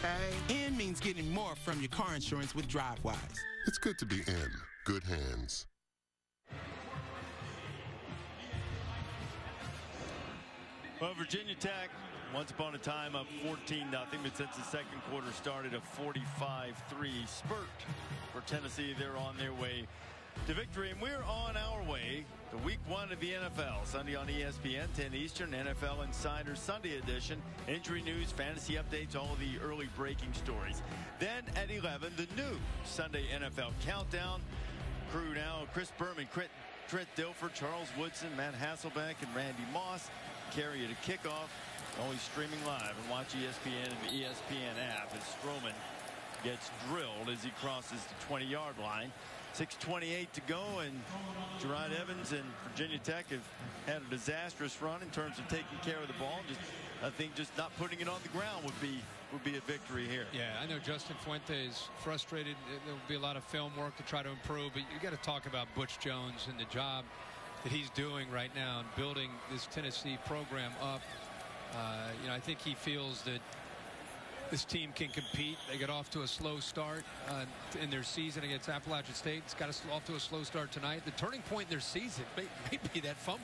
Okay? N means getting more from your car insurance with DriveWise. It's good to be in good hands. Well, Virginia Tech, once upon a time up 14 nothing, but since the second quarter started a 45-3 spurt for Tennessee. They're on their way to victory, and we're on our way to week one of the NFL. Sunday on ESPN, 10 Eastern, NFL Insider Sunday edition. Injury news, fantasy updates, all the early breaking stories. Then at 11, the new Sunday NFL Countdown. Crew now, Chris Berman, Trent, Trent Dilfer, Charles Woodson, Matt Hasselbeck, and Randy Moss carry you to kickoff. Always streaming live and watch ESPN and the ESPN app as Strowman gets drilled as he crosses the 20-yard line. 6.28 to go, and Jerod Evans and Virginia Tech have had a disastrous run in terms of taking care of the ball. Just, I think just not putting it on the ground would be would be a victory here. Yeah, I know Justin Fuente is frustrated. There will be a lot of film work to try to improve, but you got to talk about Butch Jones and the job that he's doing right now and building this Tennessee program up. Uh, you know, I think he feels that this team can compete. They get off to a slow start uh, in their season against Appalachian State. It's got us off to a slow start tonight. The turning point in their season may, may be that fumble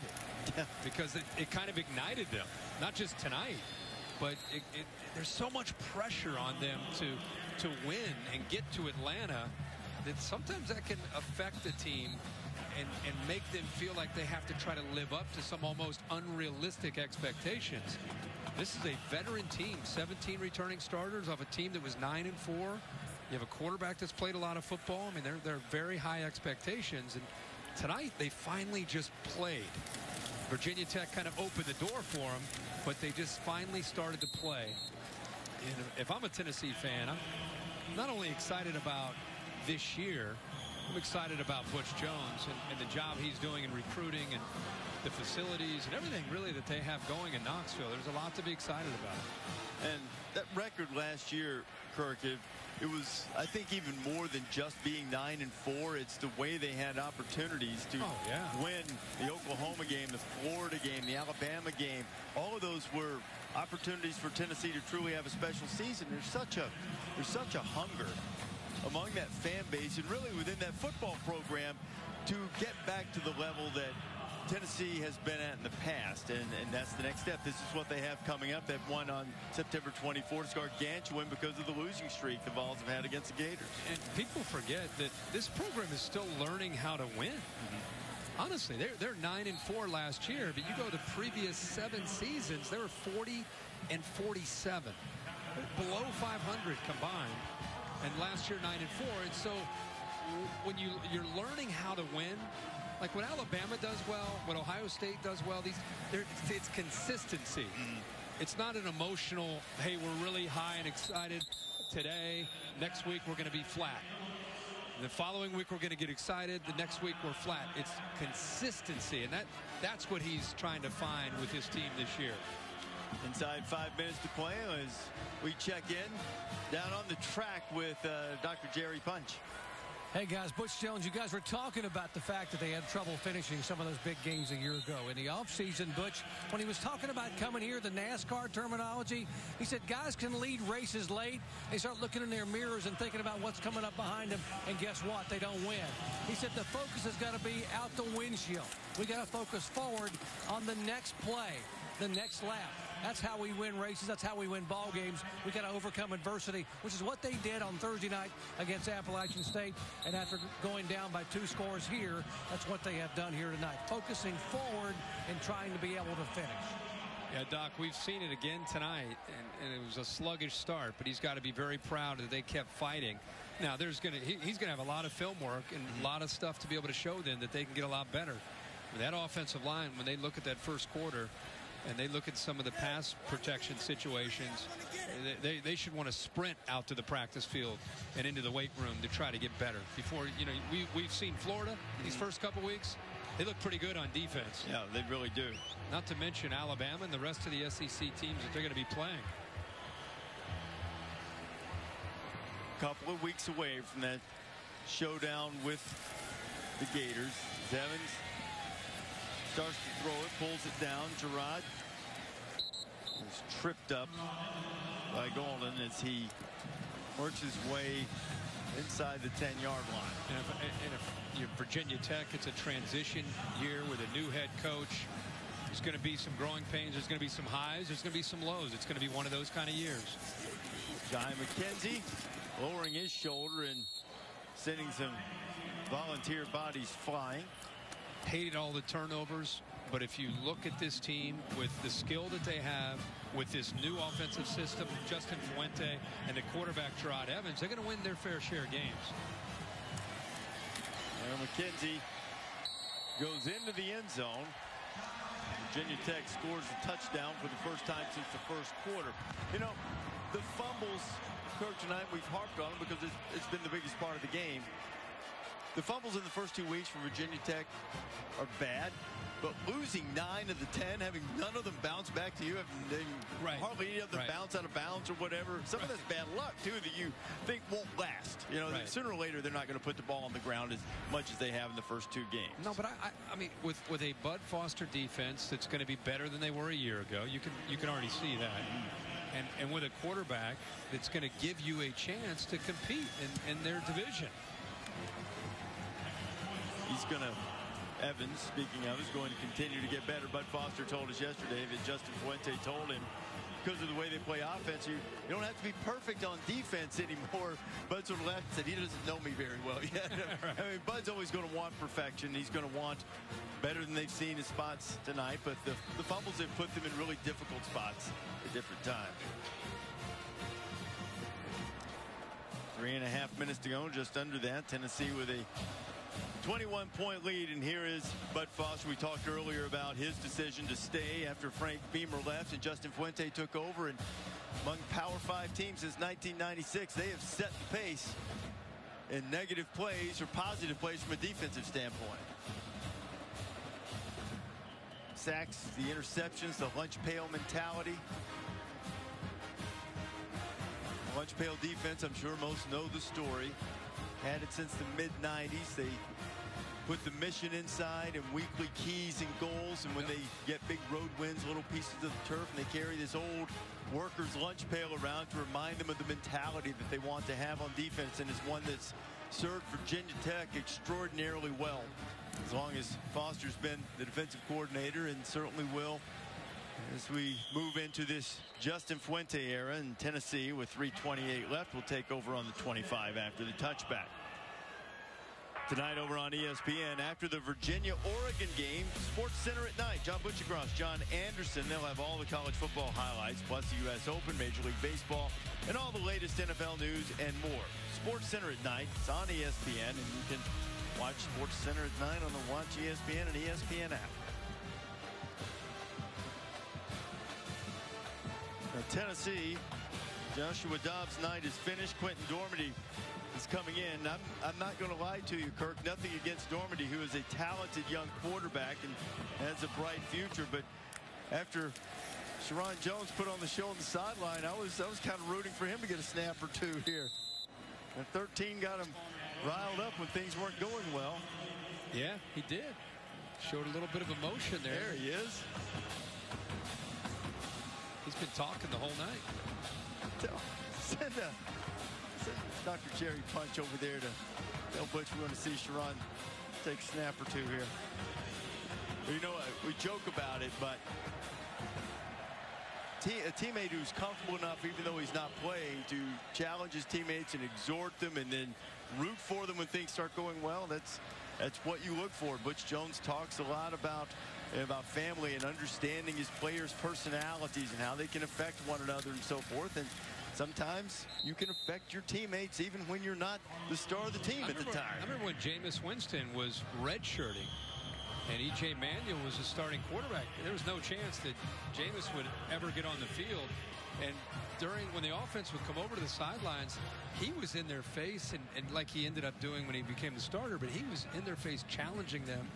yeah. because it, it, kind of ignited them, not just tonight, but it, it, there's so much pressure on them to to win and get to Atlanta that sometimes that can affect the team and, and make them feel like they have to try to live up to some almost unrealistic expectations. This is a veteran team, 17 returning starters off a team that was 9 and 4. You have a quarterback that's played a lot of football. I mean, they're, they're very high expectations. And tonight, they finally just played. Virginia Tech kind of opened the door for them, but they just finally started to play. And if I'm a Tennessee fan, I'm not only excited about this year, I'm excited about Butch Jones and, and the job he's doing in recruiting and the facilities and everything really that they have going in Knoxville. There's a lot to be excited about. And that record last year, Kirk, it, it was, I think, even more than just being 9 and 4. It's the way they had opportunities to oh, yeah. win the Oklahoma game, the Florida game, the Alabama game. All of those were opportunities for Tennessee to truly have a special season. There's such a there's such a hunger among that fan base and really within that football program to get back to the level that Tennessee has been at in the past, and, and that's the next step. This is what they have coming up. They've won on September 24th. Gargantuan because of the losing streak the Vols have had against the Gators. And people forget that this program is still learning how to win. Mm-hmm. Honestly, they're, they're 9 and 4 last year, but you go to previous seven seasons, they were 40 and 47. Below 500 combined. And last year, 9 and 4. And so when you you're learning how to win, like when Alabama does well, when Ohio State does well, these it's consistency. Mm. It's not an emotional, hey, we're really high and excited today. Next week we're going to be flat. The following week we're going to get excited. The next week we're flat. It's consistency, and that that's what he's trying to find with his team this year. Inside five minutes to play as we check in down on the track with uh, Dr. Jerry Punch. Hey guys, Butch Jones, you guys were talking about the fact that they had trouble finishing some of those big games a year ago. In the offseason, Butch, when he was talking about coming here, the NASCAR terminology, he said guys can lead races late. They start looking in their mirrors and thinking about what's coming up behind them, and guess what? They don't win. He said the focus has got to be out the windshield. We got to focus forward on the next play, the next lap. That's how we win races. That's how we win ball games. We got to overcome adversity, which is what they did on Thursday night against Appalachian State. And after going down by two scores here, that's what they have done here tonight, focusing forward and trying to be able to finish. Yeah, Doc, we've seen it again tonight, and, and it was a sluggish start, but he's got to be very proud that they kept fighting. Now, there's to he, he's going to have a lot of film work and a lot of stuff to be able to show them that they can get a lot better. That offensive line, when they look at that first quarter, and they look at some of the pass protection situations, they, they, should want to sprint out to the practice field and into the weight room to try to get better. Before, you know, we, we've seen Florida these mm-hmm. first couple weeks. They look pretty good on defense. Yeah, they really do. Not to mention Alabama and the rest of the SEC teams that they're going to be playing. A couple of weeks away from that showdown with the Gators. Evans starts to throw it, pulls it down. Jerod is tripped up by Golden as he works his way inside the 10-yard line. And if, and if you're Virginia Tech, it's a transition year with a new head coach. There's going to be some growing pains. There's going to be some highs. There's going to be some lows. It's going to be one of those kind of years. Jai McKenzie lowering his shoulder and sending some volunteer bodies flying hated all the turnovers. But if you look at this team with the skill that they have, with this new offensive system, Justin Fuente and the quarterback Jerod Evans, they're going to win their fair share of games. And McKenzie goes into the end zone. Virginia Tech scores a touchdown for the first time since the first quarter. You know, the fumbles, Kirk, tonight we've harped on them because it's, it's been the biggest part of the game. The fumbles in the first two weeks for Virginia Tech are bad, but losing nine of the ten, having none of them bounce back to you, having right. hardly any of them right. bounce out of bounds or whatever. Some right. of that's bad luck too that you think won't last. You know, sooner or later they're not going to put the ball on the ground as much as they have in the first two games. No, but I, I, I mean, with with a Bud Foster defense that's going to be better than they were a year ago, you can you can already see that. And, and with a quarterback that's going to give you a chance to compete in, in their division he's going to Evans, speaking of, is going to continue to get better. Bud Foster told us yesterday that Justin Fuente told him because of the way they play offense, you, you don't have to be perfect on defense anymore. Bud's of left and said he doesn't know me very well yet. I mean, Bud's always going to want perfection. He's going to want better than they've seen in spots tonight, but the, the fumbles have put them in really difficult spots at different times. Three and a half minutes to go, just under that. Tennessee with a 21 point lead and here is Bud Foster. We talked earlier about his decision to stay after Frank Beamer left and Justin Fuente took over and among Power 5 teams since 1996 they have set the pace in negative plays or positive plays from a defensive standpoint. Sacks, the interceptions, the lunch pail mentality. Lunch pail defense, I'm sure most know the story. Had it since the mid 90s. They put the mission inside and weekly keys and goals. And when they get big road wins, little pieces of the turf, and they carry this old workers' lunch pail around to remind them of the mentality that they want to have on defense. And it's one that's served Virginia Tech extraordinarily well. As long as Foster's been the defensive coordinator and certainly will as we move into this Justin Fuente era in Tennessee with 328 left, we'll take over on the 25 after the touchback. Tonight over on ESPN, after the Virginia-Oregon game, Sports Center at night. John Buccigross, John Anderson. They'll have all the college football highlights, plus the U.S. Open, Major League Baseball, and all the latest NFL news and more. Sports Center at night. It's on ESPN, and you can watch Sports Center at night on the Watch ESPN and ESPN app. Now, Tennessee, Joshua Dobbs' night is finished. Quentin Dormady is coming in. I'm, I'm not going to lie to you, Kirk. Nothing against Dormady, who is a talented young quarterback and has a bright future. But after Sheriron Jones put on the show on the sideline, I was, I was kind of rooting for him to get a snap or two here. And 13 got him riled up when things weren't going well. Yeah, he did. Showed a little bit of emotion there. There he is. He's been talking the whole night. Send a Dr. Jerry Punch over there to tell Butch we want to see Sheriron take a snap or two here. You know, what? we joke about it, but a teammate who's comfortable enough, even though he's not playing, to challenge his teammates and exhort them and then root for them when things start going well, that's that's what you look for. Butch Jones talks a lot about about family and understanding his players' personalities and how they can affect one another and so forth. And sometimes you can affect your teammates even when you're not the star of the team I at remember, the time. I remember when Jameis Winston was redshirting and E.J. Manuel was the starting quarterback. There was no chance that Jameis would ever get on the field. And during when the offense would come over to the sidelines, he was in their face, and, and like he ended up doing when he became the starter, but he was in their face challenging them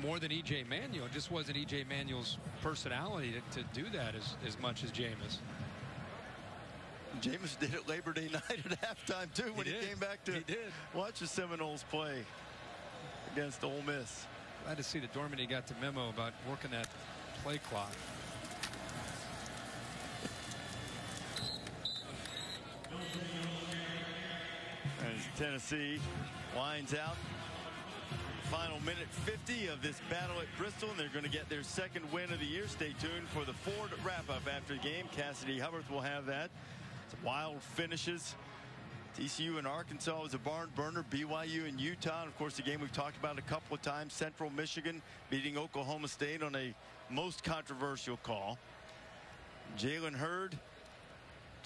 more than E.J. Manuel. It just wasn't E.J. Manuel's personality to, to do that as, as much as Jameis. Jameis did it Labor Day night at halftime, too, when he, he came back to watch the Seminoles play against Ole Miss. Glad to see that Dormady got the memo about working that play clock. As Tennessee winds out final minute 50 of this battle at Bristol, and they're going to get their second win of the year. Stay tuned for the Ford wrap-up after the game. Cassidy Hubbarth will have that. Some wild finishes. TCU and Arkansas was a barn burner. BYU and Utah. And of course, the game we've talked about a couple of times. Central Michigan beating Oklahoma State on a most controversial call. Jalen Hurd,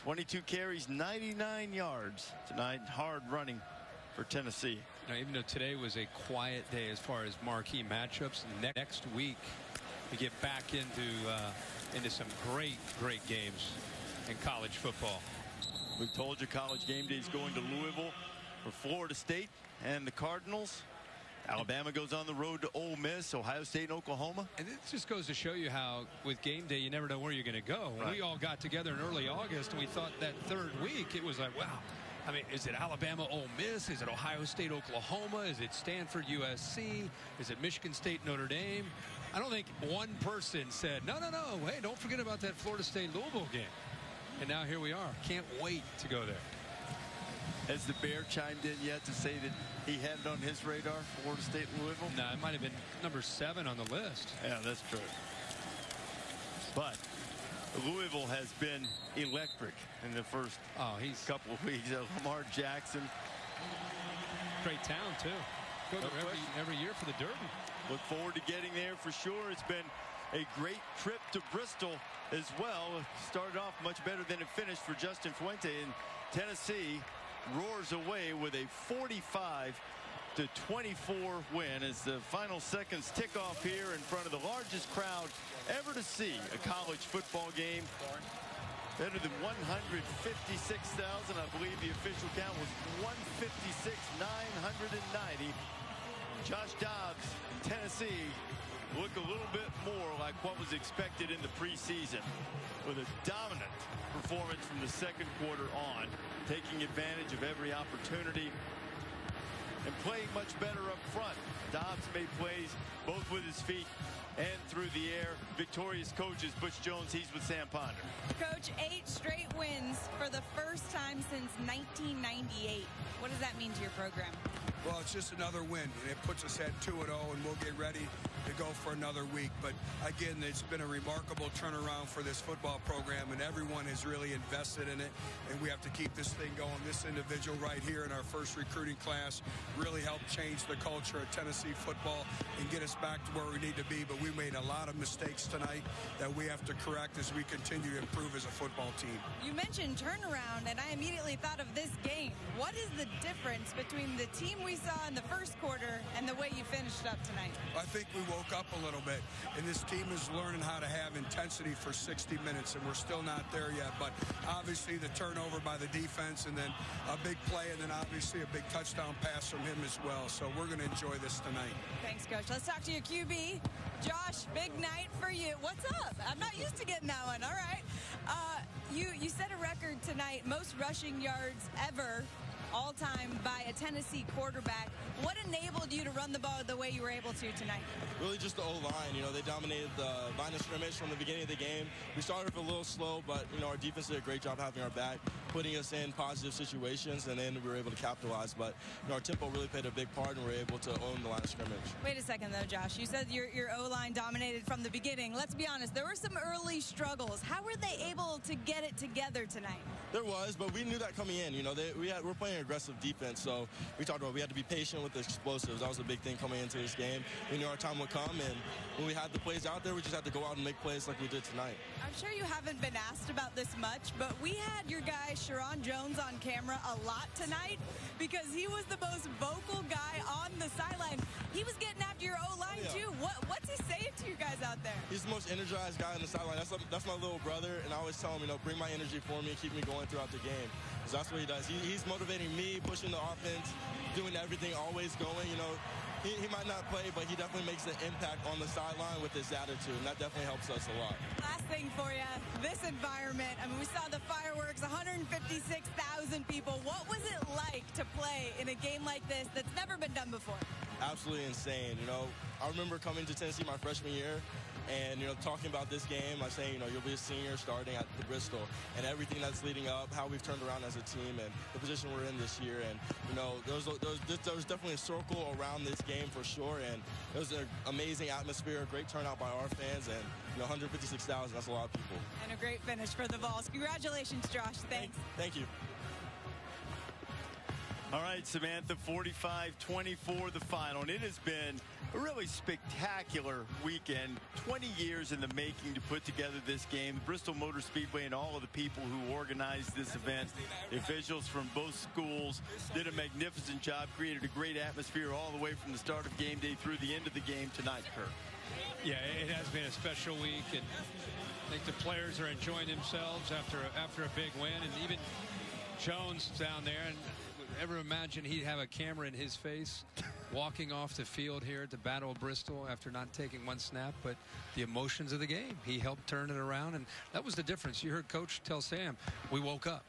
22 carries, 99 yards tonight. Hard running for Tennessee. Now, even though today was a quiet day as far as marquee matchups, next week we get back into uh, into some great, great games in college football. We told you college game day is going to Louisville for Florida State and the Cardinals. Alabama goes on the road to Ole Miss, Ohio State, and Oklahoma. And it just goes to show you how, with game day, you never know where you're going to go. Right. we all got together in early August and we thought that third week, it was like, wow. I mean, is it Alabama, Ole Miss? Is it Ohio State, Oklahoma? Is it Stanford, USC? Is it Michigan State, Notre Dame? I don't think one person said, no, no, no, hey, don't forget about that Florida State Louisville game. And now here we are. Can't wait to go there. Has the Bear chimed in yet to say that he had it on his radar, Florida State, Louisville? No, it might have been number seven on the list. Yeah, that's true. But Louisville has been electric in the first oh, he's couple of weeks. Uh, Lamar Jackson. Great town, too. Go No every, every year for the Derby. Look forward to getting there for sure. It's been a great trip to Bristol as well. Started off much better than it finished for Justin Fuente. And Tennessee roars away with a 45 to 24 win as the final seconds tick off here in front of the largest crowd ever to see a college football game. Better than 156,000. I believe the official count was 156,990. Josh Dobbs, Tennessee, look a little bit more like what was expected in the preseason with a dominant performance from the second quarter on, taking advantage of every opportunity and playing much better up front. Dobbs made plays both with his feet and through the air. Victorious coaches, Butch Jones, he's with Sam Ponder. Coach, eight straight wins for the first time since 1998. What does that mean to your program? Well, it's just another win, and it puts us at 2 0, and we'll get ready to go for another week. But again, it's been a remarkable turnaround for this football program, and everyone has really invested in it. And we have to keep this thing going. This individual right here in our first recruiting class really helped change the culture of Tennessee football and get us back to where we need to be. But we made a lot of mistakes tonight that we have to correct as we continue to improve as a football team. You mentioned turnaround, and I immediately thought of this game. What is the difference between the team we saw in the first quarter and the way you finished up tonight? I think we up a little bit, and this team is learning how to have intensity for 60 minutes, and we're still not there yet. But obviously, the turnover by the defense, and then a big play, and then obviously a big touchdown pass from him as well. So we're going to enjoy this tonight. Thanks, Coach. Let's talk to your QB. Josh, big night for you. What's up? I'm not used to getting that one. All right. Uh, you, you set a record tonight, most rushing yards ever all time by a Tennessee quarterback. What enabled you to run the ball the way you were able to tonight? Really just the O-line. You know, they dominated the line of scrimmage from the beginning of the game. We started off a little slow, but, you know, our defense did a great job having our back, putting us in positive situations, and then we were able to capitalize. But, you know, our tempo really played a big part, and we were able to own the line of scrimmage. Wait a second, though, Josh. You said your, your O-line dominated from the beginning. Let's be honest. There were some early struggles. How were they able to get it together tonight? There was, but we knew that coming in. You know, they, we had, we're playing aggressive defense, so we talked about we had to be patient with the explosives. That was a big thing coming into this game. We knew our time would come, and when we had the plays out there, we just had to go out and make plays like we did tonight. I'm sure you haven't been asked about this much, but we had your guy Sheriron Jones on camera a lot tonight because he was the most vocal guy on the sideline. He was getting after your O-line Yeah. too. What, what's he saying to you guys out there? He's the most energized guy on the sideline. That's, that's my little brother, and I always tell him, you know, bring my energy for me and keep me going throughout the game. 'Cause that's what he does. He, he's motivating me, pushing the offense, doing everything, always going. You know, he, he might not play, but he definitely makes an impact on the sideline with his attitude, and that definitely helps us a lot. Last thing for you, this environment. I mean, we saw the fireworks, 156,000 people. What was it like to play in a game like this that's never been done before? absolutely insane. You know, I remember coming to Tennessee my freshman year and, you know, talking about this game, I saying, you know, you'll be a senior starting at the Bristol and everything that's leading up, how we've turned around as a team and the position we're in this year. And, you know, there was, there was, there was definitely a circle around this game for sure. And it was an amazing atmosphere, a great turnout by our fans and, you know, 156,000, that's a lot of people. And a great finish for the Vols. Congratulations, Josh. Thanks. Thank you. All right, Samantha, 45-24 the final. And it has been a really spectacular weekend. 20 years in the making to put together this game. Bristol Motor Speedway and all of the people who organized this event, the officials from both schools did a magnificent job, created a great atmosphere all the way from the start of game day through the end of the game tonight, Kirk. Yeah, it has been a special week, and I think the players are enjoying themselves after after a big win, and even Jones down there. And ever imagine he'd have a camera in his face, walking off the field here at the Battle of Bristol after not taking one snap, but the emotions of the game. He helped turn it around, and that was the difference. You heard Coach tell Sam, "We woke up."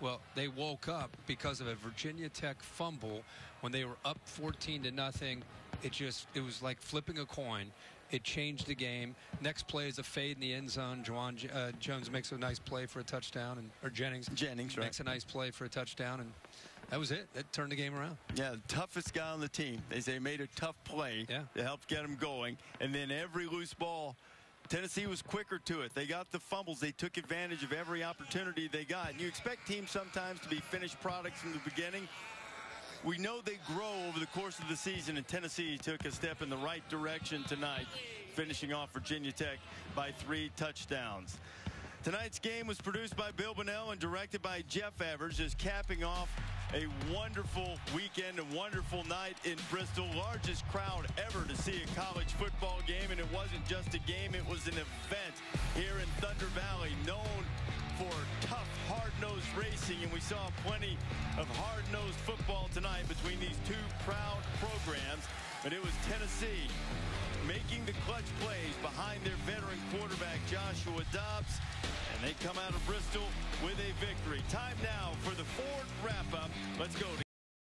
Well, they woke up because of a Virginia Tech fumble when they were up 14 to nothing. It just it was like flipping a coin. It changed the game. Next play is a fade in the end zone. Jauan uh, Jones makes a nice play for a touchdown, and or Jennings Jennings right. makes a nice play for a touchdown, and that was it. That turned the game around. Yeah, the toughest guy on the team. They say made a tough play Yeah. to help get him going. And then every loose ball, Tennessee was quicker to it. They got the fumbles. They took advantage of every opportunity they got. And you expect teams sometimes to be finished products from the beginning. We know they grow over the course of the season, and Tennessee took a step in the right direction tonight, finishing off Virginia Tech by three touchdowns. Tonight's game was produced by Bill Bonnell and directed by Jeff Evers, just capping off a wonderful weekend, a wonderful night in Bristol. Largest crowd ever to see a college football game, and it wasn't just a game, it was an event here in Thunder Valley, known for tough, hard-nosed racing, and we saw plenty of hard-nosed football tonight between these two proud programs. But it was Tennessee making the clutch plays behind their veteran quarterback Joshua Dobbs, and they come out of Bristol with a victory. Time now for the Ford wrap-up. Let's go.